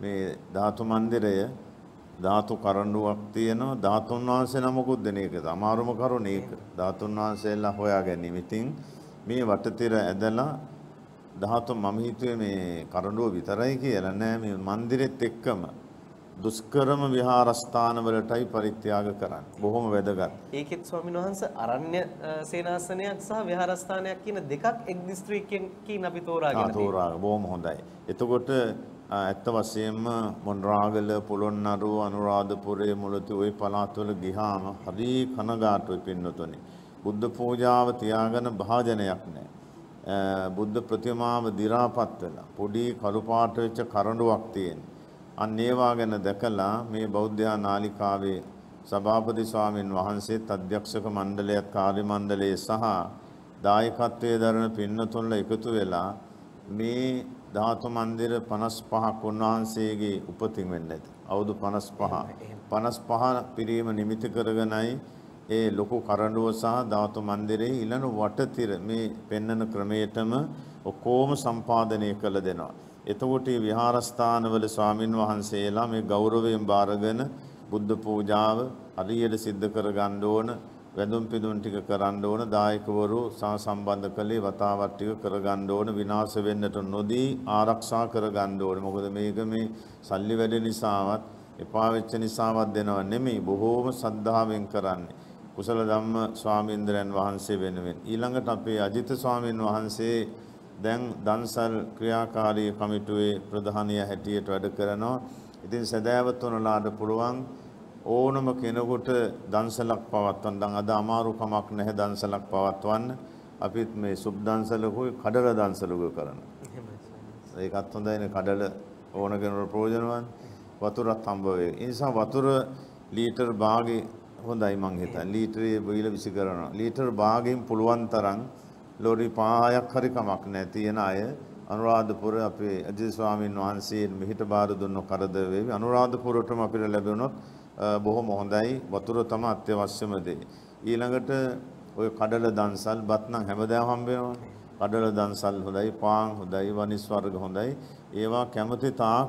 මේ ධාතු මන්දිරය ධාතු කරඬුවක් තියෙනවා. ධාතුන් වහන්සේ නමකුත් දෙන එක. අමාරුම කරුණ ඒක. ධාතුන් වහන්සේලා හොයා ගැනීම. ඉතින් මේ වටතිර ඇදලා ධාතු මම හිතුවේ මේ කරඬුව විතරයි කියලා නෑ මේ මන්දිරෙත් එක්කම දුෂ්කරම විහාරස්ථාන වලටයි පරිත්‍යාග කරන්නේ. බොහොම වැදගත්. ඒකෙත් ස්වාමීන් වහන්සේ අරණ්‍ය සේනාසනයක් සහ විහාරස්ථානයක් කියන දෙකක් එක් දිස්ත්‍රික්කයකින් අපි තෝරාගෙන තියෙනවා. තෝරා බොහොම හොඳයි. එතකොට ඇත්ත වශයෙන්ම මොණරාගල, පොළොන්නරුව, අනුරාධපුරයේ මුලති ওই පළාත්වල ගිහාම හරි කනගාටුයි පින්නතුනි. බුද්ධ පූජාව තියාගෙන භාජනයක් නැහැ. බුද්ධ ප්‍රතිමාව දි รา පත් වෙලා පොඩි කළු පාට වෙච්ච කරඬුවක් තියෙනවා. අන්න ඒවා ගැන දැකලා මේ බෞද්ධ නාලිකාවේ සභාපති ස්වාමින් වහන්සේත් අධ්‍යක්ෂක මණ්ඩලයත් කාර්ය මණ්ඩලයේ සහ දායකත්වයේ දරන පින්නතුන්ලා එකතු වෙලා මේ ධාතු මන්දිර 55ක් උන්වහන්සේගේ උපතින් වෙන්නේ නැති. අවුරුදු 55. 55 පිරීම නිමිති කරගෙනයි ඒ ලොකු කරඬුව සහ ධාතු මන්දිරයේ ඊළඟ වටතිර මේ පෙන්වන ක්‍රමයටම ඔක්කොම සම්පාදනය කළ දෙනවා. එතකොට මේ විහාරස්ථානවල ස්වාමින් වහන්සේලා මේ ගෞරවයෙන් බාරගෙන බුද්ධ පූජාව හරියට සිද්ධ කර ගන්න ඕන වැඳුම් පිදුම් ටික කරන්න ඕන දායකවරු සම්බන්ධ කළේ වතාවත් ටික කර ගන්න ඕන විනාශ වෙන්නට නොදී ආරක්ෂා කර ගන්න ඕන. මොකද මේක මේ සල්ලි වැඩ නිසාවත් එපා වෙච්ච නිසාවත් දෙනව නෙමෙයි බොහෝම සද්ධාවෙන් කරන්නේ. කුසල ධම්ම ස්වාමීන්ද්‍රයන් වහන්සේ වෙනුවෙන්. ඊළඟට අපේ අජිත ස්වාමීන් වහන්සේ දැන් දන්සල් ක්‍රියාකාරී කමිටුවේ ප්‍රධානිය හැටියට වැඩ කරනවා. ඉතින් සදෑවතුනලාට පුළුවන් ඕනම කෙනෙකුට දන්සලක් පවත්වන්න. දැන් අද අමාරු කමක් නැහැ දන්සලක් පවත්වන්න. අපිත් මේ සුබ් දන්සලකුයි කඩල දන්සලකුයි කරනවා. ඒකත් හොඳයිනේ කඩල ඕන කෙනෙකුට ප්‍රයෝජනවත්. වතුරත් හම්බ වේ. ඒ නිසා වතුර ලීටර් භාගේ හොඳයි මං හිතන්නේ. ලීටරේ බීලා විසි කරනවා. ලීටර් භාගයෙන් පුළුවන් තරම් ලෝරි පහයක් හරි කමක් නැහැ තියෙන අය අනුරාධපුර අපේ අජිත් ස්වාමීන් වහන්සේ මෙහිට බාර දුන්න කරද වේවි අනුරාධපුරටම අපිට ලැබුණොත් බොහොම හොඳයි වතුර තමයි අත්‍යවශ්‍යම දේ ඊළඟට ඔය කඩල දන්සල් බත් නම් හැමදාම හම්බ වෙනවනේ කඩල දන්සල් හොඳයි, පාන් හොඳයි, වනිස් වර්ග හොඳයි. ඒවා කැමති තාක්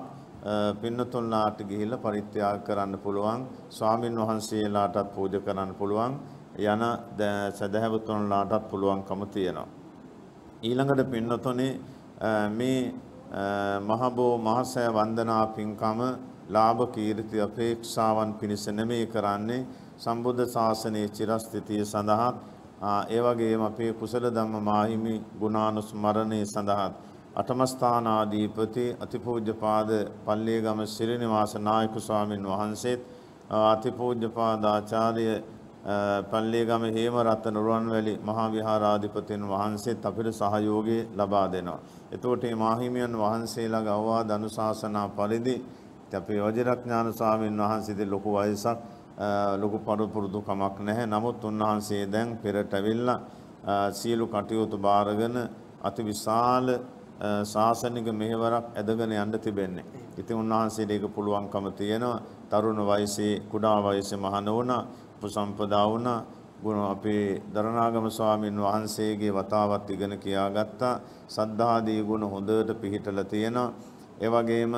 පින්නතුන්ලාට ගිහිල්ලා පරිත්‍යාග කරන්න පුළුවන්. ස්වාමින් වහන්සේලාටත් පූජා කරන්න පුළුවන්. යන සදහැවතුන්ලාටත් පුළුවන්කම තියෙනවා. ඊළඟට පින්නතුනේ මේ මහබෝ මහසෑ වන්දනා පින්කම ලාභ කීර්ති අපේක්ෂාවන් පිණිස නෙමෙයි කරන්නේ සම්බුද්ධ ශාසනයේ චිරස්ථිතිය සඳහා ඒ වගේම අපේ කුසල ධම්ම මාහිමි ගුණානුස්මරණය සඳහා අටමස්ථානාධිපති අතිපූජ්‍යපාද පල්ලියගම ශිරනිවාස නායක ස්වාමින් වහන්සේත් අතිපූජ්‍යපාද ආචාර්ය පල්ලියගම හේමරත්න රුවන්වැලි මහා විහාරාධිපතින් වහන්සේත් අපිට සහයෝගය ලබා දෙනවා. එතකොට මේ මාහිමියන් වහන්සේලාගේ අවවාද අනුශාසනා පරිදි අපේ වජිරඥාන ස්වාමීන් වහන්සේට ලොකු වයසක් ලොකු පරුපුරුදු කමක් නැහැ. නමුත් උන්වහන්සේ දැන් පෙරට ඇවිල්ලා සියලු කටයුතු බාරගෙන අති විශාල ශාසනික මෙහෙවරක් ඇදගෙන යන්න තිබෙන්නේ. ඉතින් උන්වහන්සේට ඒක පුළුවන්කම තියෙනවා. තරුණ වයසේ කුඩා වයසේ මහණ වුණා, උපසම්පදා වුණා. අපේ දරණාගම ස්වාමීන් වහන්සේගේ වතාවත් ඉගෙන කියාගත්තා. සද්ධාදී ගුණ හොඳට පිහිටලා තියෙනවා. ඒ වගේම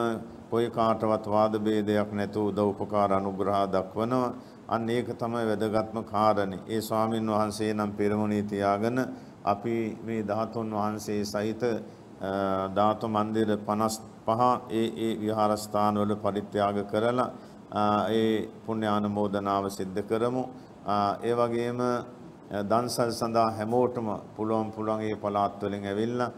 કોઈ කාටවත් වාද ભેදයක් නැතුව උදව් උපකාර අනුග්‍රහ දක්වනවා. අන්න ඒක තමයි වැදගත්ම කාරණේ. ඒ ස්වාමින් වහන්සේ නම් පෙරමුණේ තියාගෙන අපි මේ ධාතුන් වහන්සේ සහිත ධාතු මන්දිර 55 ඒ ඒ විහාරස්ථානවල පරිත්‍යාග කරලා ඒ පුණ්‍ය ආනුමෝදනාව සිද්ධ කරමු. ඒ වගේම දන්සල් සඳහා හැමෝටම පුළුවන් පුළුවන් ඒ පළාත් වලින් ඇවිල්ලා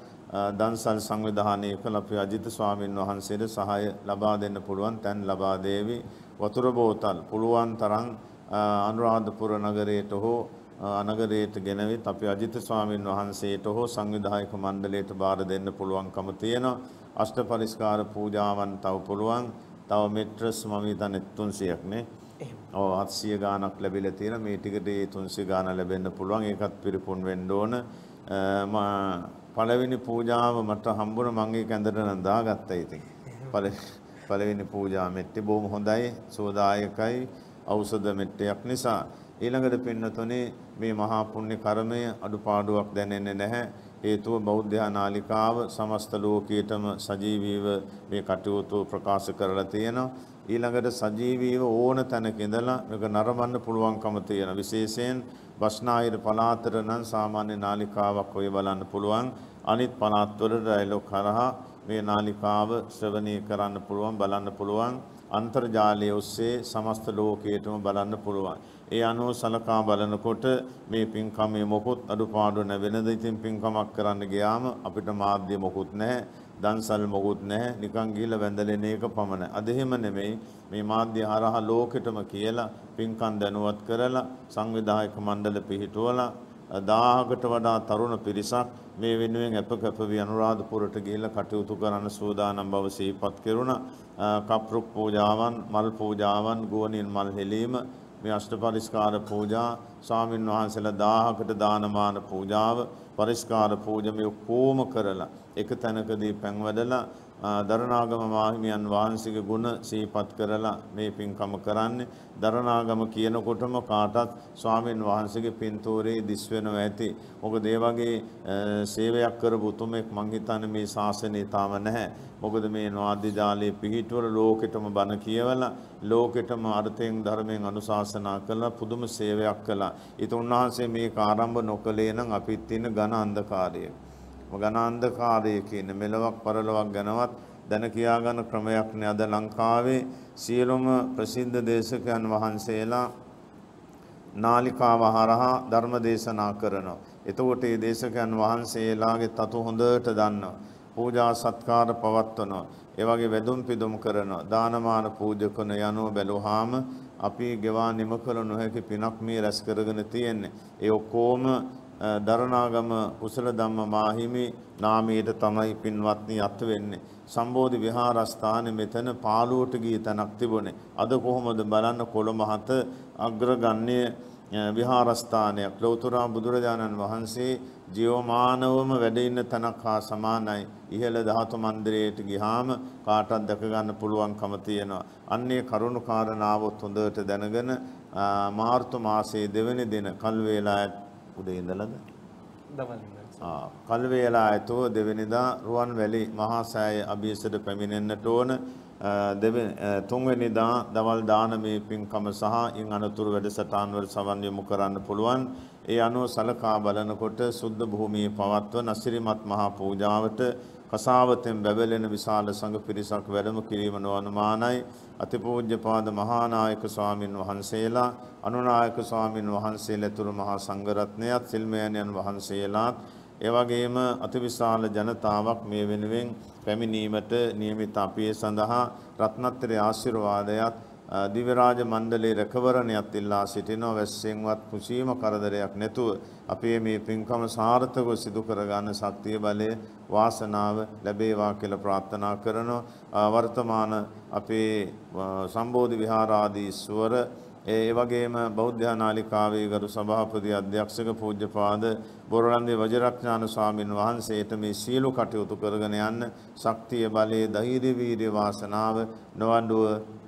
දන්සල් සංවිධානය කළ අපේ අජිත ස්වාමින් වහන්සේට සහාය ලබා දෙන්න පුළුවන් තැන් ලබා දේවි. වතුර බෝතල් පුළුවන් තරම් අනුරාධපුර නගරයට හෝ අනගරයට ගෙනවිත් අපි අජිත ස්වාමින් වහන්සේට හෝ සංවිධායක මණ්ඩලයට බාර දෙන්න පුළුවන්කම තියෙනවා. අෂ්ට පරිස්කාර පූජාවන් තව පුළුවන්. තව මෙට්‍රස් මම හිතන්නේ 300ක් නේ. ඔව් 700 ගාණක් ලැබිලා තියෙන මේ ටිකට ඒ 300 ගාණ ලැබෙන්න පුළුවන්. ඒකත් පිරිපුන් වෙන්න ඕන. පළවෙනි පූජාව මට හම්බුණ මම ඒක ඇඳට නම් දාගත්තා ඉතින්. පළවෙනි පූජා මෙට්ටේ බොහොම හොඳයි, සෝදායකයි, ඖෂධ මෙට්ටයක් නිසා ඊළඟට පින්නතුනේ මේ මහා පුණ්‍ය කර්මය අඩුපාඩුවක් දැනෙන්නේ නැහැ. හේතුව බෞද්ධ නාලිකාව සමස්ත ලෝකයටම සජීවීව මේ කටයුතු ප්‍රකාශ කරලා තියෙනවා. ඊළඟට සජීවීව ඕන තැනක ඉඳලා මේක නරඹන්න පුළුවන්කම තියෙන විශේෂයෙන් බස්නාහිර පළාතට නම් සාමාන්‍ය නාලිකාවක් ඔය බලන්න පුළුවන්. අනිත් පළාත්වල ඩයලොග් කරහා මේ නාලිකාව ශ්‍රවණය කරන්න පුළුවන් බලන්න පුළුවන්. අන්තර්ජාලය ඔස්සේ සමස්ත ලෝකයටම බලන්න පුළුවන්. ඒ අනුව සලකා බලනකොට මේ පින්කමේ මොකුත් අඩුපාඩු නැවෙනද ඉතින් පින්කමක් කරන්න ගියාම අපිට මාධ්‍ය මොකුත් නැහැ. දන්සල් මොකුත් නැහැ. නිකන් ගිහිල්ලා වැඳලෙන එක පමණයි. අද එහෙම නෙමෙයි. මේ මාධ්‍ය හරහා ලෝකෙටම කියලා පින්කම් දැනුවත් කරලා සංවිධායක මණ්ඩල පිහිටුවලා 1000කට වඩා තරුණ පිරිසක් මේ වෙනුවෙන් අප කැපවි අනුරාධපුරට ගිහිල්ලා කටයුතු කරන්න සූදානම් බව සිහිපත් කෙරුණා. කප්රුක් පූජාවන්, මල් පූජාවන්, ගුවනින් මල් හෙලීම, මේ අෂ්ට පරිස්කාර පූජා, ස්වාමින් වහන්සේලා 1000කට දානමාන පූජාව, පරිස්කාර පූජ මේ කොහොම කරලා එක තැනකදී පැන්වැදලා දරණාගම මාහිමියන් වහන්සේගේ ගුණ සිහිපත් කරලා මේ පින්කම කරන්නේ දරණාගම කියනකොටම කාටත් ස්වාමින් වහන්සේගේ පින්තූරේ දිස් වෙනවා ඇති. මොකද ඒ වගේ සේවයක් කරපු උතුමෙක් මං හිතන්නේ මේ ශාසනය තාම නැහැ. මොකද මේ වාද්‍ය ජාලයේ පිහිටවල ලෝකෙටම බණ කියවලා ලෝකෙටම අර්ථයෙන් ධර්මයෙන් අනුශාසනා කළා පුදුම සේවයක් කළා. ඊට උන්වහන්සේ මේක ආරම්භ නොකළේ නම් අපිත් තියෙන ඝන අන්ධකාරයේ ගණාන්ධකාරය කියන මෙලොවක් පරලොවක් ගැනවත් දැන කියාගන්න ක්‍රමයක් නේ අද ලංකාවේ සියලුම ප්‍රසිද්ධ දේශකයන් වහන්සේලා නාලිකාව හරහා ධර්ම දේශනා කරනවා. එතකොට මේ දේශකයන් වහන්සේලාගේ තතු හොඳට දන්නවා. පූජා සත්කාර පවත්වනවා. ඒ වගේ වැදුම් පිදුම් කරනවා. දානමාන පූජකන යනුව බැලුවාම අපි ගෙවා නිම කළ නොහැකි පිනක් මේ රැස් කරගෙන තියෙන්නේ. ඒ ඔක්කොම දරණාගම කුසල ධම්ම මාහිමි නාමයට තමයි පින්වත්නි අත් වෙන්නේ. සම්බෝධි විහාරස්ථානේ මෙතන පාළුවට ගිය තැනක් තිබුණේ. අද කොහොමද බලන්න කොළඹ හත අග්‍රගණ්‍ය විහාරස්ථානයක්. ලෞතර බුදුරජාණන් වහන්සේ ජීවමානවම වැඩ ඉන්න තැනක් හා සමානයි. ඉහළ ධාතු මන්දිරයට ගියාම කාටවත් දැක ගන්න පුළුවන්කම තියෙනවා. අන්නේ කරුණු කාරණාවත් හොඳට දැනගෙන මාර්තු මාසයේ දෙවැනි දින කල් වේලා උදේ ඉඳලාද? දවල් ඉඳලා. කල් වේලා ඇතුව දෙවෙනිදා රුවන්වැලි මහා සෑය අභියසට පැමිණෙන්නට ඕන තුන්වෙනිදා දවල් දානමේ පින්කම සහ ඉන් අනතුරු වැඩසටහන් වල සවන් යොමු කරන්න පුළුවන්. ඒ අනුව සලකා බලනකොට සුද්ධ භූමියේ පවත්වන අසිරිමත් මහා පූජාවට කසාවතෙන් බැබලෙන විශාල සංඝ පිරිසක් වැඩම කිරීම නොඅනුමානයි. අතිපූජ්‍යපාද මහානායක ස්වාමින් වහන්සේලා අනුනායක ස්වාමින් වහන්සේලා ඇතුළු මහා සංඝරත්නයත් සිල්මයන්යන් වහන්සේලාත් ඒ වගේම අතිවිශාල ජනතාවක් මේ වෙනුවෙන් පැමිණීමට නියමිත අපේ සඳහා රත්නත්‍රි ආශිර්වාදයත් දිව්‍ය රාජ මණ්ඩලයේ රැකවරණයත් ඉල්ලා සිටිනවා වැස්සෙන්වත් කුසීම කරදරයක් නැතුව අපේ මේ පින්කම සාර්ථකව සිදු කරගන්න ශක්තිය බලය වාසනාව ලැබේවා කියලා ප්‍රාර්ථනා කරනවා. වර්තමාන අපේ සම්බෝධි විහාරාදී ස්වර ඒ වගේම බෞද්ධ නාලිකාවේ ගරු සභාපති අධ්‍යක්ෂක පූජ්‍යපාද බොරලන්දේ වජිරඥාන ස්වාමින් වහන්සේට මේ සීල කටයුතු කරගෙන යන්න ශක්තිය බලය ධෛර්ය වීර්ය වාසනාව නොවඬුව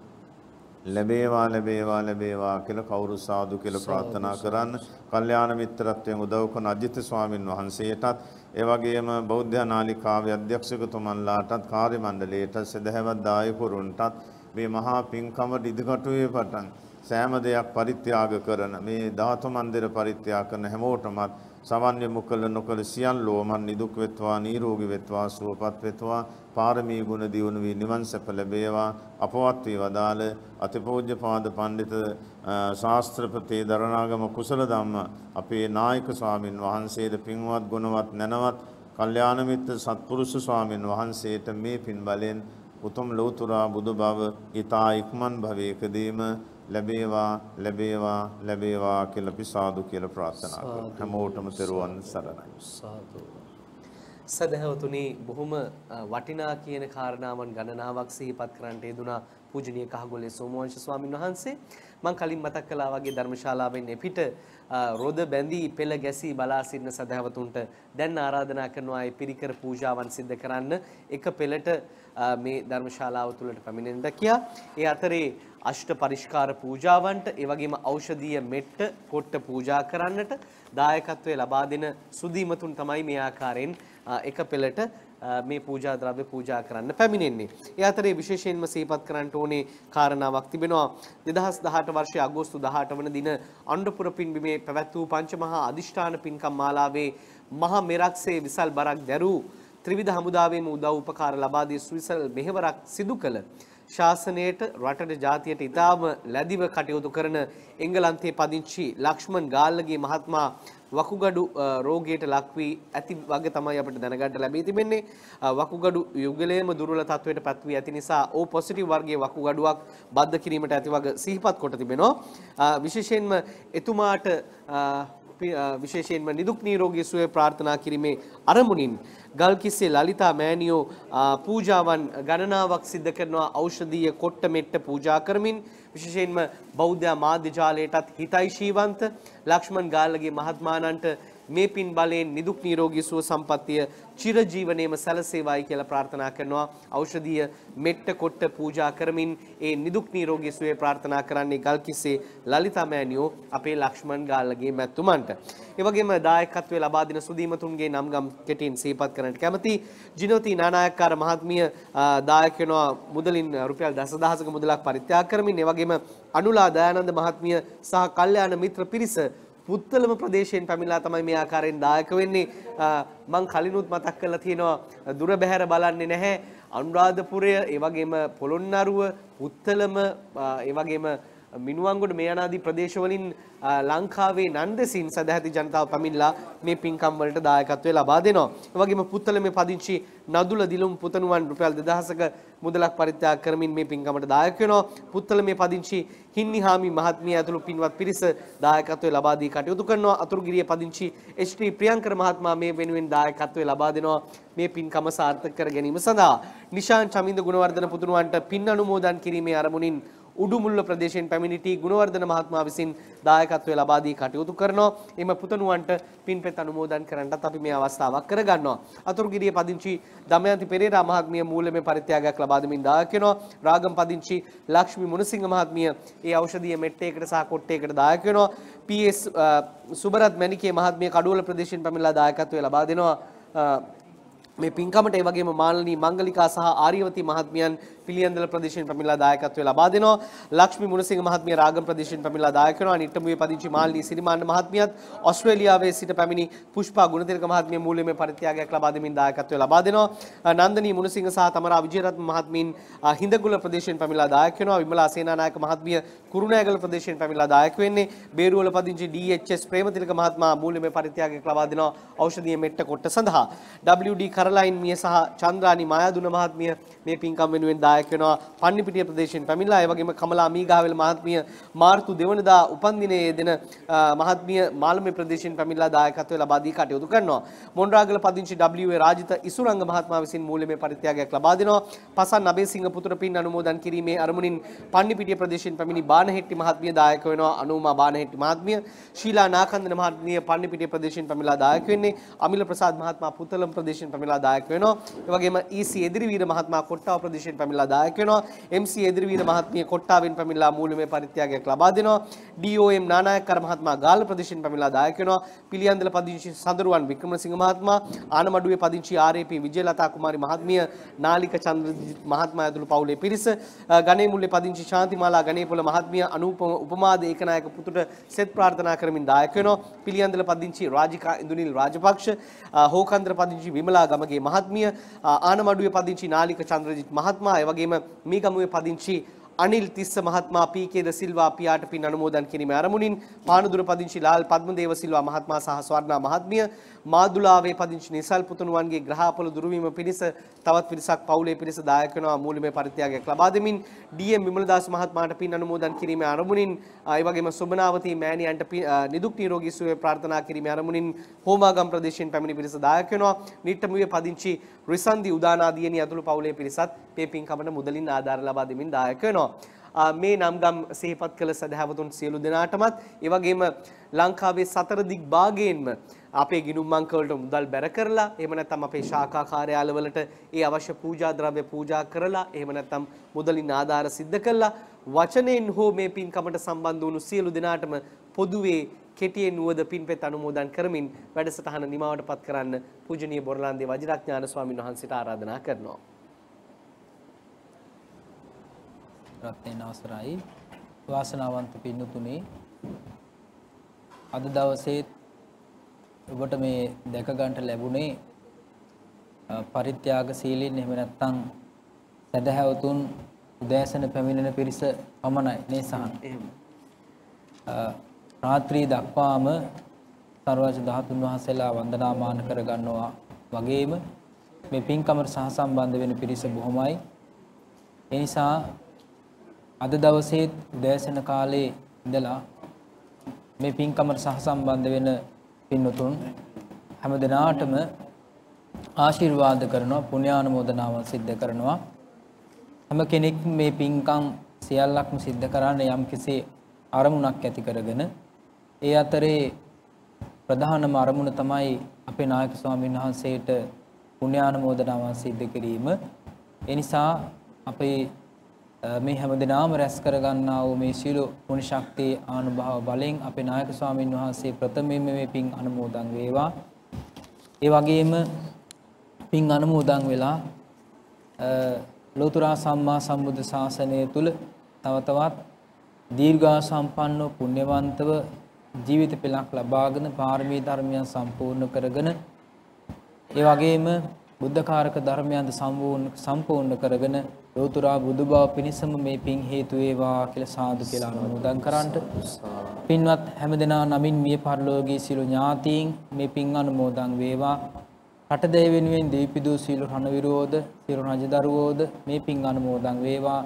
ලැබේවා ලැබේවා ලැබේවා කියලා කවුරු සාදු කියලා ප්‍රාර්ථනා කරන්න. කල්යාණ මිත්‍රත්වයෙන් උදව් කරන අජිත් ස්වාමින් වහන්සේටත් ඒ වගේම බෞද්ධ නාලිකාවේ අධ්‍යක්ෂකතුමන්ලාටත් කාර්ය මණ්ඩලයට සදහැවත් දායකවරුන්ටත් මේ මහා පින්කම ඉදිකටුවේ පටන් සෑම දෙයක් පරිත්‍යාග කරන මේ ධාතු මන්දිර පරිත්‍යාග කරන හැමෝටමත් සමන්්‍ය මුකල නොකල සියල්ලෝමන් නිදුක් වෙත්වා නිරෝගී වෙත්වා සුවපත් වෙත්වා පාරමී ගුණ දියුණු වී නිවන් සැප ලැබේවා අපවත් වී වදාළ අතිපූජ්‍යපාද පඬිත ශාස්ත්‍රපති දරණාගම කුසල ධම්ම අපේ නායක ස්වාමින් වහන්සේද පින්වත් ගුණවත් නැනවත් කල්යාණ මිත්‍ර සත්පුරුෂ ස්වාමින් වහන්සේට මේ පින් බලෙන් උතුම් ලෞතුරා බුදු බව ඊතා ඉක්මන් භවයකදීම ලැබේවා ලැබේවා ලැබේවා කියලා අපි සාදු කියලා ප්‍රාර්ථනා කරමු. හැමෝටම තෙරුවන් සරණයි. සාදු. සදහවතුනි බොහොම වටිනා කියන කාරණාවන් ගණනාවක් සිහිපත් කරන්නට යෙදුනා පූජනීය කහගොල්ලේ සෝමවංශ ස්වාමින් වහන්සේ. මම කලින් මතක් කළා වගේ ධර්මශාලාවෙන් එපිට රොද බැඳී පෙළ ගැසී බලා සිටින සදහවතුන්ට දැන් ආරාධනා කරනවා ඒ පිරිකර පූජාවන් සිද්ධ කරන්න එක පෙළට මේ ධර්මශාලාව තුළට පැමිණෙන්නට කියා. ඒ අතරේ අෂ්ට පරිස්කාර පූජාවන්ට ඒ වගේම ඖෂධීය මෙට්ට කොට්ට පූජා කරන්නට දායකත්වය ලබා දෙන සුදීමතුන් තමයි මේ ආකාරයෙන් එක පෙළට මේ පූජා ද්‍රව්‍ය පූජා කරන්න පැමිණෙන්නේ. ඒ අතරේ විශේෂයෙන්ම සිහිපත් කරන්න ඕනේ කාරණාවක් තිබෙනවා 2018 වර්ෂයේ අගෝස්තු 18 වන දින අනුරපුර පින්බිමේ පැවැත් වූ පංචමහා අදිෂ්ඨාන පින්කම් මාලාවේ මහා මෙරක්සේ විසල් බරක් දැරූ ත්‍රිවිධ හමුදාවේම උදව් උපකාර ලබා දී සුවිසල් මෙහෙවරක් සිදු කළ ශාසනයට රටට ජාතියට ඉතාම ලැබිව කටයුතු කරන එංගලන්තයේ පදිංචි ලක්ෂ්මන් ගාල්ලගේ මහත්මයා වකුගඩු රෝගයට ලක් වී ඇති වගේ තමයි අපිට දැනගන්න ලැබී තිබෙන්නේ. වකුගඩු යුගලයේම දුර්වල තත්වයට පත් වී ඇති නිසා O පොසිටිව් වර්ගයේ වකුගඩුවක් බද්ධ කිරීමට ඇති වගේ සිහිපත් කොට තිබෙනවා. විශේෂයෙන්ම එතුමාට විශේෂයෙන්ම නිදුක් නිරෝගී සුවය ප්‍රාර්ථනා කිරීමේ අරමුණින් ගල්කිස්සේ ලලිතා මෑණියෝ පූජාවන් ගණනාවක් සිද්ධ කරනවා ඖෂධීය කොට්ට මෙට්ට පූජා කරමින්. විශේෂයෙන්ම බෞද්ධ මාධ්‍ය ජාලයටත් හිතයිශීවන්ත ලක්ෂ්මන් ගාල්ලගේ මහත්මානන්ට මේ පින් බලයෙන් නිදුක් නිරෝගී සුව සම්පන්නිය චිරජීවනයේම සැලසේවායි කියලා ප්‍රාර්ථනා කරනවා. ඖෂධීය මෙට්ට කොට්ට පූජා කරමින් ඒ නිදුක් නිරෝගී සුවේ ප්‍රාර්ථනා කරන්නේ ගල්කිස්සේ ලලිතා මෑණියෝ අපේ ලක්ෂ්මන් ගාල්ලගේ මැතුමන්ට ඒ වගේම දායකත්වයේ ලබා දෙන සුදීමතුන්ගේ නම් ගම් කෙටින් සිහිපත් කරන්නට කැමති ජිනෝති නානායක්කාර මහත්මිය දායක වෙනවා මුදලින් රුපියල් දසදහසක මුදලක් පරිත්‍යාග කරමින්. ඒ වගේම අනුලා දයානන්ද මහත්මිය සහ කල්යාණ මිත්‍ර පිරිස පුත්තලම ප්‍රදේශයෙන් පැමිණලා තමයි මේ ආකාරයෙන් දායක වෙන්නේ. මං කලිනුත් මතක් කරලා තියෙනවා දුර බැහැර බලන්නේ නැහැ. අනුරාධපුරය ඒ වගේම පොළොන්නරුව පුත්තලම ඒ වගේම මිනුවන්ගොඩ මේ අනාදී ප්‍රදේශවලින් ලංකාවේ නන්දසින් සදැහැති ජනතාව පැමිණලා මේ පින්කම් වලට දායකත්වය ලබා දෙනවා. ඒ වගේම පුත්තලමේ පදිංචි නදුල දිලුම් පුතණුවන් රුපියල් 2000ක මුදලක් පරිත්‍යාග කරමින් මේ පින්කමට දායක වෙනවා. පුත්තලමේ පදිංචි හින්නිහාමි මහත්මිය ඇතුළු පින්වත් පිරිස දායකත්වය ලබා දී කටයුතු කරනවා. අතුරුගිරිය පදිංචි එච්.ටී. ප්‍රියංකර මහත්මයා මේ වෙනුවෙන් දායකත්වය ලබා දෙනවා. මේ පින්කම සාර්ථක කර ගැනීම සඳහා නිශාන් චමින්ද ගුණවර්ධන පුතුණුවන්ට පින් අනුමෝදන් කිරීමේ අරමුණින් උඩුමුල්ල ප්‍රදේශයෙන් පැමිණි ටී ගුණවර්ධන මහත්මයා විසින් දායකත්වය ලබා දී කටයුතු කරනවා. එම පුතණුවන්ට පින්පෙත් අනුමෝදන් කරන්නටත් අපි මේ අවස්ථාවක් කරගන්නවා. අතුරුගිරිය පදිංචි දමයන්ති පෙරේරා මහත්මිය මූල්‍යමය පරිත්‍යාගයක් ලබා දෙමින් දායක වෙනවා. රාගම් පදිංචි ලක්ෂ්මී මුණසිංහ මහත්මිය ඒ ඖෂධීය මෙට්ටයකට සහ කොට්ටයකට දායක වෙනවා. පී.එස්. සුබරත් මැණිකේ මහත්මිය කඩුවල ප්‍රදේශයෙන් පැමිණලා දායකත්වය ලබා දෙනවා. මේ පින්කමට ඒ වගේම මාළනී මංගලිකා සහ ආර්යවති මහත්මියන් පිළියන්දල ප්‍රදේශයෙන් පැමිණලා දායකත්වය ලබා දෙනවා. ලක්ෂ්මී මුණසිංහ මහත්මිය රාගම් ප්‍රදේශයෙන් පැමිණලා දායක වෙනවා. නිට්ටඹුවේ පදිංචි මාළනී සිරිමාන්න මහත්මියත් ඕස්ට්‍රේලියාවේ සිට පැමිණි පුෂ්පා ගුණතිලක මහත්මිය මූල්‍යමය පරිත්‍යාගයක් ලබා දෙමින් දායකත්වය ලබා දෙනවා. නන්දනී මුණසිංහ සහ තමරා විජේරත්න මහත්මීන් හිඳගුල ප්‍රදේශයෙන් පැමිණලා දායක වෙනවා. විමලා සේනානායක මහත්මිය කුරුණෑගල ප්‍රදේශයෙන් පැමිණලා දායක වෙන්නේ. බේරුවල පදිංචි DHS ප්‍රේමතිලක මහත්මයා මූල්‍යමය පරිත්‍යාගයක් ලබා දෙනවා. ඖෂධීය මෙට්ට කොට්ට සඳහා. WD කරලයින් මිය සහ චන්ද්‍රානි මායාදුන මහත්මිය මේ පින්කම් වෙනුවෙන් දායක වෙනවා. පන්නිපිටිය ප්‍රදේශයෙන් පැමිණලා ඒ වගේම කමලා මීගාවෙල මහත්මිය මාර්තු දෙවනදා උපන්දිනයේ දෙන මහත්මිය මාළඹේ ප්‍රදේශයෙන් පැමිණලා දායකත්වය ලබා දී කටයුතු කරනවා. මොණරාගල පදිංචි WA රාජිත ඉසුරංග මහත්මයා විසින් මූල්‍යමය පරිත්‍යාගයක් ලබා දෙනවා. පසන් අබේසිංහ පුතුර පින් අනුමෝදන් කිරීමේ අරමුණින් පන්නිපිටිය ප්‍රදේශයෙන් පැමිණි බානහෙට්ටි මහත්මිය දායක වෙනවා. අනුමා බානහෙට්ටි මහත්මිය ශීලා නාකන්දන මහත්මිය පන්නිපිටිය ප්‍රදේශයෙන් පැමිණලා දායක වෙන්නේ. අමිල ප්‍රසාද් මහත්මයා පුතලම් ප්‍රදේශයෙන් පැමිණලා දායක වෙනවා. ඒ වගේම EC එදිරිවීර මහත්මයා කොට්ටාව ප්‍රදේශයෙන් පැමිණලා දායක වෙනවා. MC එදිරිවීර මහත්මිය කොට්ටාවෙන් පැමිණලා මූලිකමය පරිත්‍යාගයක් ලබා දෙනවා. DOM නානායක්කර මහත්මයා ගාල්ල ප්‍රදේශයෙන් පැමිණලා දායක වෙනවා. පිළියන්දල පදිංචි සඳරුවන් වික්‍රමසිංහ මහත්මයා ආනමඩුවේ පදිංචි RAP විජයලතා කුමාරි මහත්මිය නාලික චන්ද්‍රජිත් මහත්මයා ඇතුළු පවුලේ පිරිස ගණේමුල්ලේ පදිංචි ශාන්තිමාලා ගණේපොළ මහත්මිය අනූපම උපමාද ඒකනායක පුතුට සෙත් ප්‍රාර්ථනා කරමින් දායක වෙනවා. පිළියන්දල පදිංචි රාජිකා ඉන්දුනිල් රාජපක්ෂ හෝකන්ද්‍ර පදිංචි විමලා ගමගේ මහත්මිය ආනමඩුවේ පදිංචි නාලික චන්ද්‍රජිත් මහත්මයා ඒ වගේම මීගමුවේ පදිංචි අනිල් තිස්ස මහත්මයා පීකේ ද සිල්වා පියාට පින් අනුමෝදන් කිරීමේ අරමුණින් පානදුර පදිංචි ලාල් පද්මදේව සිල්වා මහත්මයා සහ ස්වර්ණා මහත්මිය මාදුලාවේ පදිංචි නිසල් පුතුණුවන්ගේ ග්‍රහපොළ දුරුවීම පිණිස තවත් පිරිසක් පවුලේ පිරිස දායක වෙනවා. මූලිකමය පරිත්‍යාගයක් ලබා දෙමින් ඩී.එම්. විමලදාස මහත්මයාට පින් අනුමෝදන් කිරීමේ අරමුණින් ඒ වගේම සොබනාවතී මෑණියන්ට නිදුක් නිරෝගී සුවය ප්‍රාර්ථනා කිරීමේ අරමුණින් හෝමාගම් ප්‍රදේශයෙන් පැමිණි පිරිස දායක වෙනවා. නිට්ටමුවේ පදිංචි රිසන්දි උදානාදියනි ඇතුළු පවුලේ පිරිසත් මේ පින්කමට මුදලින් ආධාර ලබා දෙමින් දායක වෙනවා. මේ නම්ගම් සිහිපත් කළ සදහැවතුන් සියලු දෙනාටමත් ඒ වගේම ලංකාවේ සතර දිග් භාගයෙන්ම අපේ ගිණුම් මංකවලට මුදල් බැර කරලා එහෙම නැත්නම් අපේ ශාඛා කාර්යාලවලට ඒ අවශ්‍ය පූජා ද්‍රව්‍ය පූජා කරලා එහෙම නැත්නම් මුදලින් ආධාර සිද්ධ කළා. වචනෙන් හෝ මේ පින්කමට සම්බන්ධ වුණු සියලු දෙනාටම පොදුවේ කෙටියෙන් නුවද පින්පෙත් අනුමෝදන් කරමින් වැඩසටහන නිමවටපත් කරන්න පූජනීය බොරලන්දේ වජිරඥාන ස්වාමීන් වහන්සේට ආරාධනා කරනවා. රත්නයන් අවසරයි වාසනාවන්ත පින්නතුනේ අද දවසේ ඔබට මේ දැක ගන්නට ලැබුණේ පරිත්‍යාග සීලීන් එහෙම නැත්නම් සදහැවතුන් උදෑසන පැමිණෙන පිරිස පමණයි නේ සහන්. එහෙම. රාත්‍රී දක්වාම සර්වජ ධාතුන් වහන්සේලා වන්දනාමාන කරගන්නවා වගේම මේ පින්කමට සහසම්බන්ධ වෙන පිරිස බොහොමයි. ඒ නිසා අද දවසේ උදෑසන කාලේ ඉඳලා මේ පින්කමට සහසම්බන්ධ වෙන පින්නතුන් හැම දිනාටම ආශිර්වාද කරනවා පුණ්‍යානුමෝදනාවන් සිද්ධ කරනවා. හැම කෙනෙක් මේ පින්කම් සියල්ලක්ම සිද්ධ කරන්න යම්කිසි අරමුණක් ඇති කරගෙන ඒ අතරේ ප්‍රධානම අරමුණ තමයි අපේ නායක ස්වාමීන් වහන්සේට පුණ්‍යානුමෝදනාවන් සිද්ධ කිරීම. ඒ නිසා අපේ මේ හැමදෙනාම රැස් කරගන්නා වූ මේ සීල පුණ්‍ය ශක්තිය ආනුභාව බලෙන් අපේ නායක ස්වාමින් වහන්සේ ප්‍රථමයෙන්ම මේ පින් අනුමෝදන් වේවා. ඒ වගේම පින් අනුමෝදන් වෙලා ලෝතර සම්මා සම්බුද්ධ ශාසනය තුල තව තවත් දීර්ඝා සම්පන්නව පුණ්‍යවන්තව ජීවිත පෙළක් ලබාගෙන පාරමී ධර්මයන් සම්පූර්ණ කරගෙන ඒ වගේම බුද්ධකාරක ධර්මයන්ද සම්පූර්ණ කරගෙන ලෝතුරා බුදු බව පිණිසම මේ පින් හේතු වේවා කියලා සාදු කියලා අනුමෝදන් කරන්නට පින්වත් හැමදෙනා නමින් මිය පරලෝකී සිළු ඥාතීන් මේ පින් අනුමෝදන් වේවා. රටදේ වෙනුවෙන් දීපිදූ සීල රණ විරෝධ සිරු රජදරුවෝද මේ පින් අනුමෝදන් වේවා.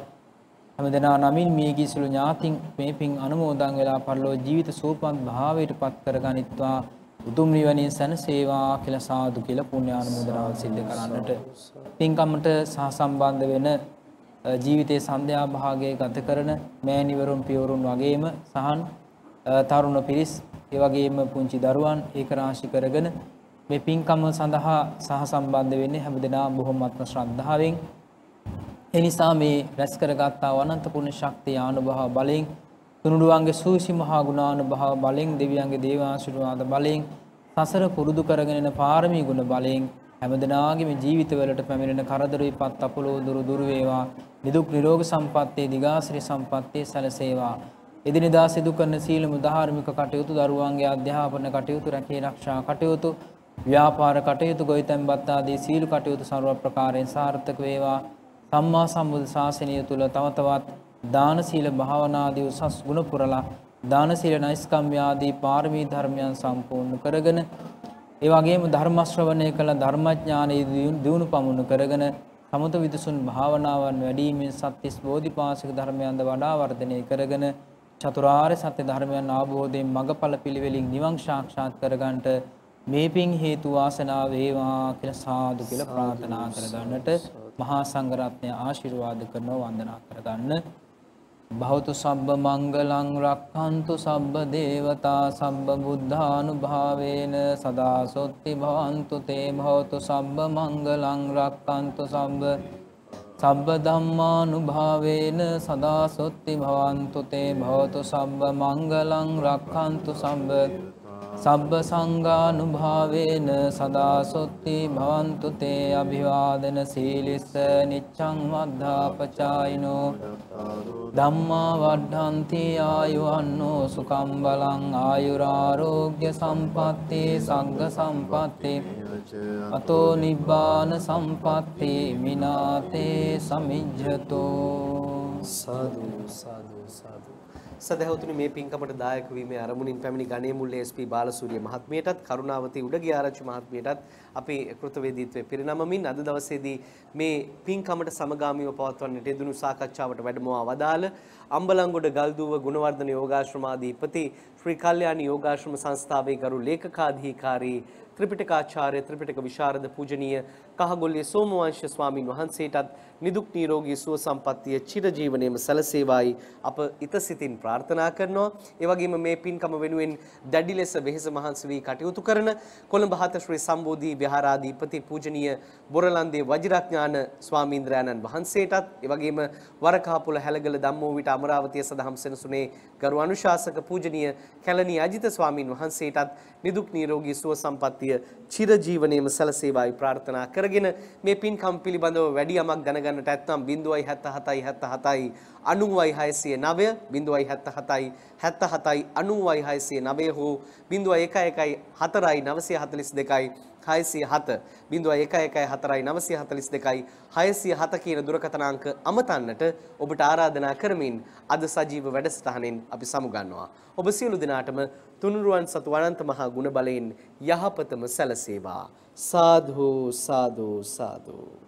හැමදෙනා නමින් මියගී සිළු ඥාතින් මේ පින් අනුමෝදන් වෙලා පරලෝ ජීවිත සූපත් භාවයට පත් කරගනිත්වා. උතුම් නිවනින් සැනසේවා කියලා සාදු කියලා පුණ්‍යානුමෝදනාව සිද්ධ කරන්නට. පින්කමට සහ සම්බන්ධ වෙන ජීවිතයේ සන්ධ්‍යා භාගයේ ගත කරන මෑණිවරුන් පියවරුන් වගේම සහන් තරුණ පිරිස් ඒ වගේම පුංචි දරුවන් ඒක රාශි කරගෙන මේ පින්කම සඳහා සහසම්බන්ධ වෙන්නේ හැමදෙනා බොහොමත්ම ශ්‍රද්ධාවෙන්. ඒ නිසා මේ රැස් කරගත්තා අනන්ත පුණ්‍ය ශක්තිය ආනුභව බලෙන් තුනුරුවන්ගේ සූසි මහා ගුණානුභව බලෙන් දෙවියන්ගේ දේවාශිර්වාද බලෙන් සසර පුරුදු කරගෙන එන පාරමී ගුණ බලෙන් හැමදෙනාගේම ජීවිතවලට පැමිණෙන කරදර විපත් අපලෝ දුරු දුරු වේවා. නිදුක් නිරෝග සම්පන්නිය දිගාශ්‍රී සම්පන්නිය සැලසේවා. එදිනෙදා සිදු කරන සීලමු ධාර්මික කටයුතු දරුවන්ගේ අධ්‍යාපන කටයුතු රැකී ආරක්ෂා කටයුතු ව්‍යාපාර කටයුතු ගොවිතැන්පත් ආදී සීල කටයුතු ਸਰව ප්‍රකාරයෙන් සාර්ථක වේවා. සම්මා සම්බුදු ශාසනය තුල තව තවත් දාන සීල භාවනා ආදී උසස් ගුණ පුරලා දාන සීල නෛෂ්කම්ම්‍ය ආදී පාරමී ධර්මයන් සම්පූර්ණ කරගෙන ඒ වගේම ධර්ම ශ්‍රවණය කළ ධර්මඥානෙ දියුණු පමුණු කරගෙන සමත විදසුන් භාවනාවන් වැඩිමෙන් සත්‍තිස් බෝධිපාශික ධර්මයන්ද වඩා වර්ධනය කරගෙන චතුරාර්ය සත්‍ය ධර්මයන් අවබෝධයෙන් මඟඵල පිළිවෙලින් නිවන් සාක්ෂාත් කරගන්නට මේ පින් හේතු වාසනා වේවා කියලා සාදු කියලා ප්‍රාර්ථනා කරගන්නට මහා සංඝරත්නය ආශිර්වාද කරනවා වන්දනා කරගන්න භවතු සබ්බ මංගලං රක්ඛන්තු සබ්බ දේවතා සබ්බ බුද්ධානුභාවේන සදා සොත්ති භවන්තු තේ භවතු සබ්බ මංගලං රක්ඛන්තු සබ්බ සබ්බ ධම්මානුභාවේන සදා සොත්ති භවන්තු තේ භවතු සබ්බ මංගලං රක්ඛන්තු සබ්බ සබ්බ සංඝානුභාවේන සදා සොත්ති භවන්තු තේ අභිවාදන සීලිස්ස නිච්ඡං වද්ධාපචායිනෝ. ධම්මා වඩ්ඩන්ති ආයුවන්නෝ සුකම් බලං ආයුරාරෝග්‍ය සම්පatti සංඝ සම්පatti අතෝ නිබ්බාන සම්පatti මිනාතේ සමිජ්ජතෝ. සාදු සාදු සාදු. සදහවතුනි මේ පින්කමට දායක වීමේ අරමුණින් පැමිණි ගණේ මුල්ලේ එස්.පී. බාලසූරිය මහත්මියටත් කරුණාවති උඩගේ ආරච්චි මහත්මියටත් අපි කෘතවේදීත්වය පිරිනමමින් අද දවසේදී මේ පින්කමට සමගාමීව පවත්වන්නට යෙදුණු සාකච්ඡාවට වැඩමවා වදාළ අම්බලන්ගොඩ ගල්දුව ගුණවර්ධන යෝගාශ්‍රමාධිපති ශ්‍රී කල්යාණි යෝගාශ්‍රම සංස්ථාවේ ගරු ලේකකාධිකාරී ත්‍රිපිටකාචාර්ය ත්‍රිපිටක විශාරද පූජනීය කහගොල්ලේ සෝමවංශ ස්වාමින් වහන්සේටත් නිදුක් නිරෝගී සුව සම්පන්නිය චිරජීවනයේම සැලසේවායි අප ඉතසිතින් ප්‍රාර්ථනා කරනවා. ඒ වගේම මේ පින්කම වෙනුවෙන් දැඩි ලෙස වෙහෙස මහන්සි වී කටයුතු කරන කොළඹ හත ශ්‍රී සම්බෝධි විහාරාධිපති පූජනීය බොරලන්දේ වජිරඥාන ස්වාමීන්ද්‍රයන්න් වහන්සේටත් ඒ වගේම වරකාපුල හැලගල ධම්මෝවිත අමරාවතිය සදහම් සෙනසුනේ ගරු අනුශාසක පූජනීය කැලණි අජිත ස්වාමින් වහන්සේටත් නිදුක් නිරෝගී සුව සම්පන්නිය චිරජීවනයේම සැලසේවායි ප්‍රාර්ථනා කරගෙන මේ පින්කම් පිළිබඳව වැඩි යමක් දැනගන්නට ඇත්නම් 0.77යි 77යි 90යි 609 0.77යි 77යි 90යි 609 හෝ 0.11යි 4යි 942යි 607 0.11යි 4යි 942යි 607 කියන දුරකථන අංක අමතන්නට ඔබට ආරාධනා කරමින් අද සජීව වැඩසටහනෙන් අපි සමුගන්නවා. ඔබ සියලු දෙනාටම තුනුරුවන් සතු අනන්ත මහා ගුණ බලයෙන් යහපතම සැලසේවා. සාධු සාධු සාධු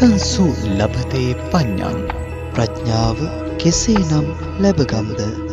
කතන්සු ලබතේ පඤ්ඤං. ප්‍රඥාව කෙසේනම් ලැබගම්ද?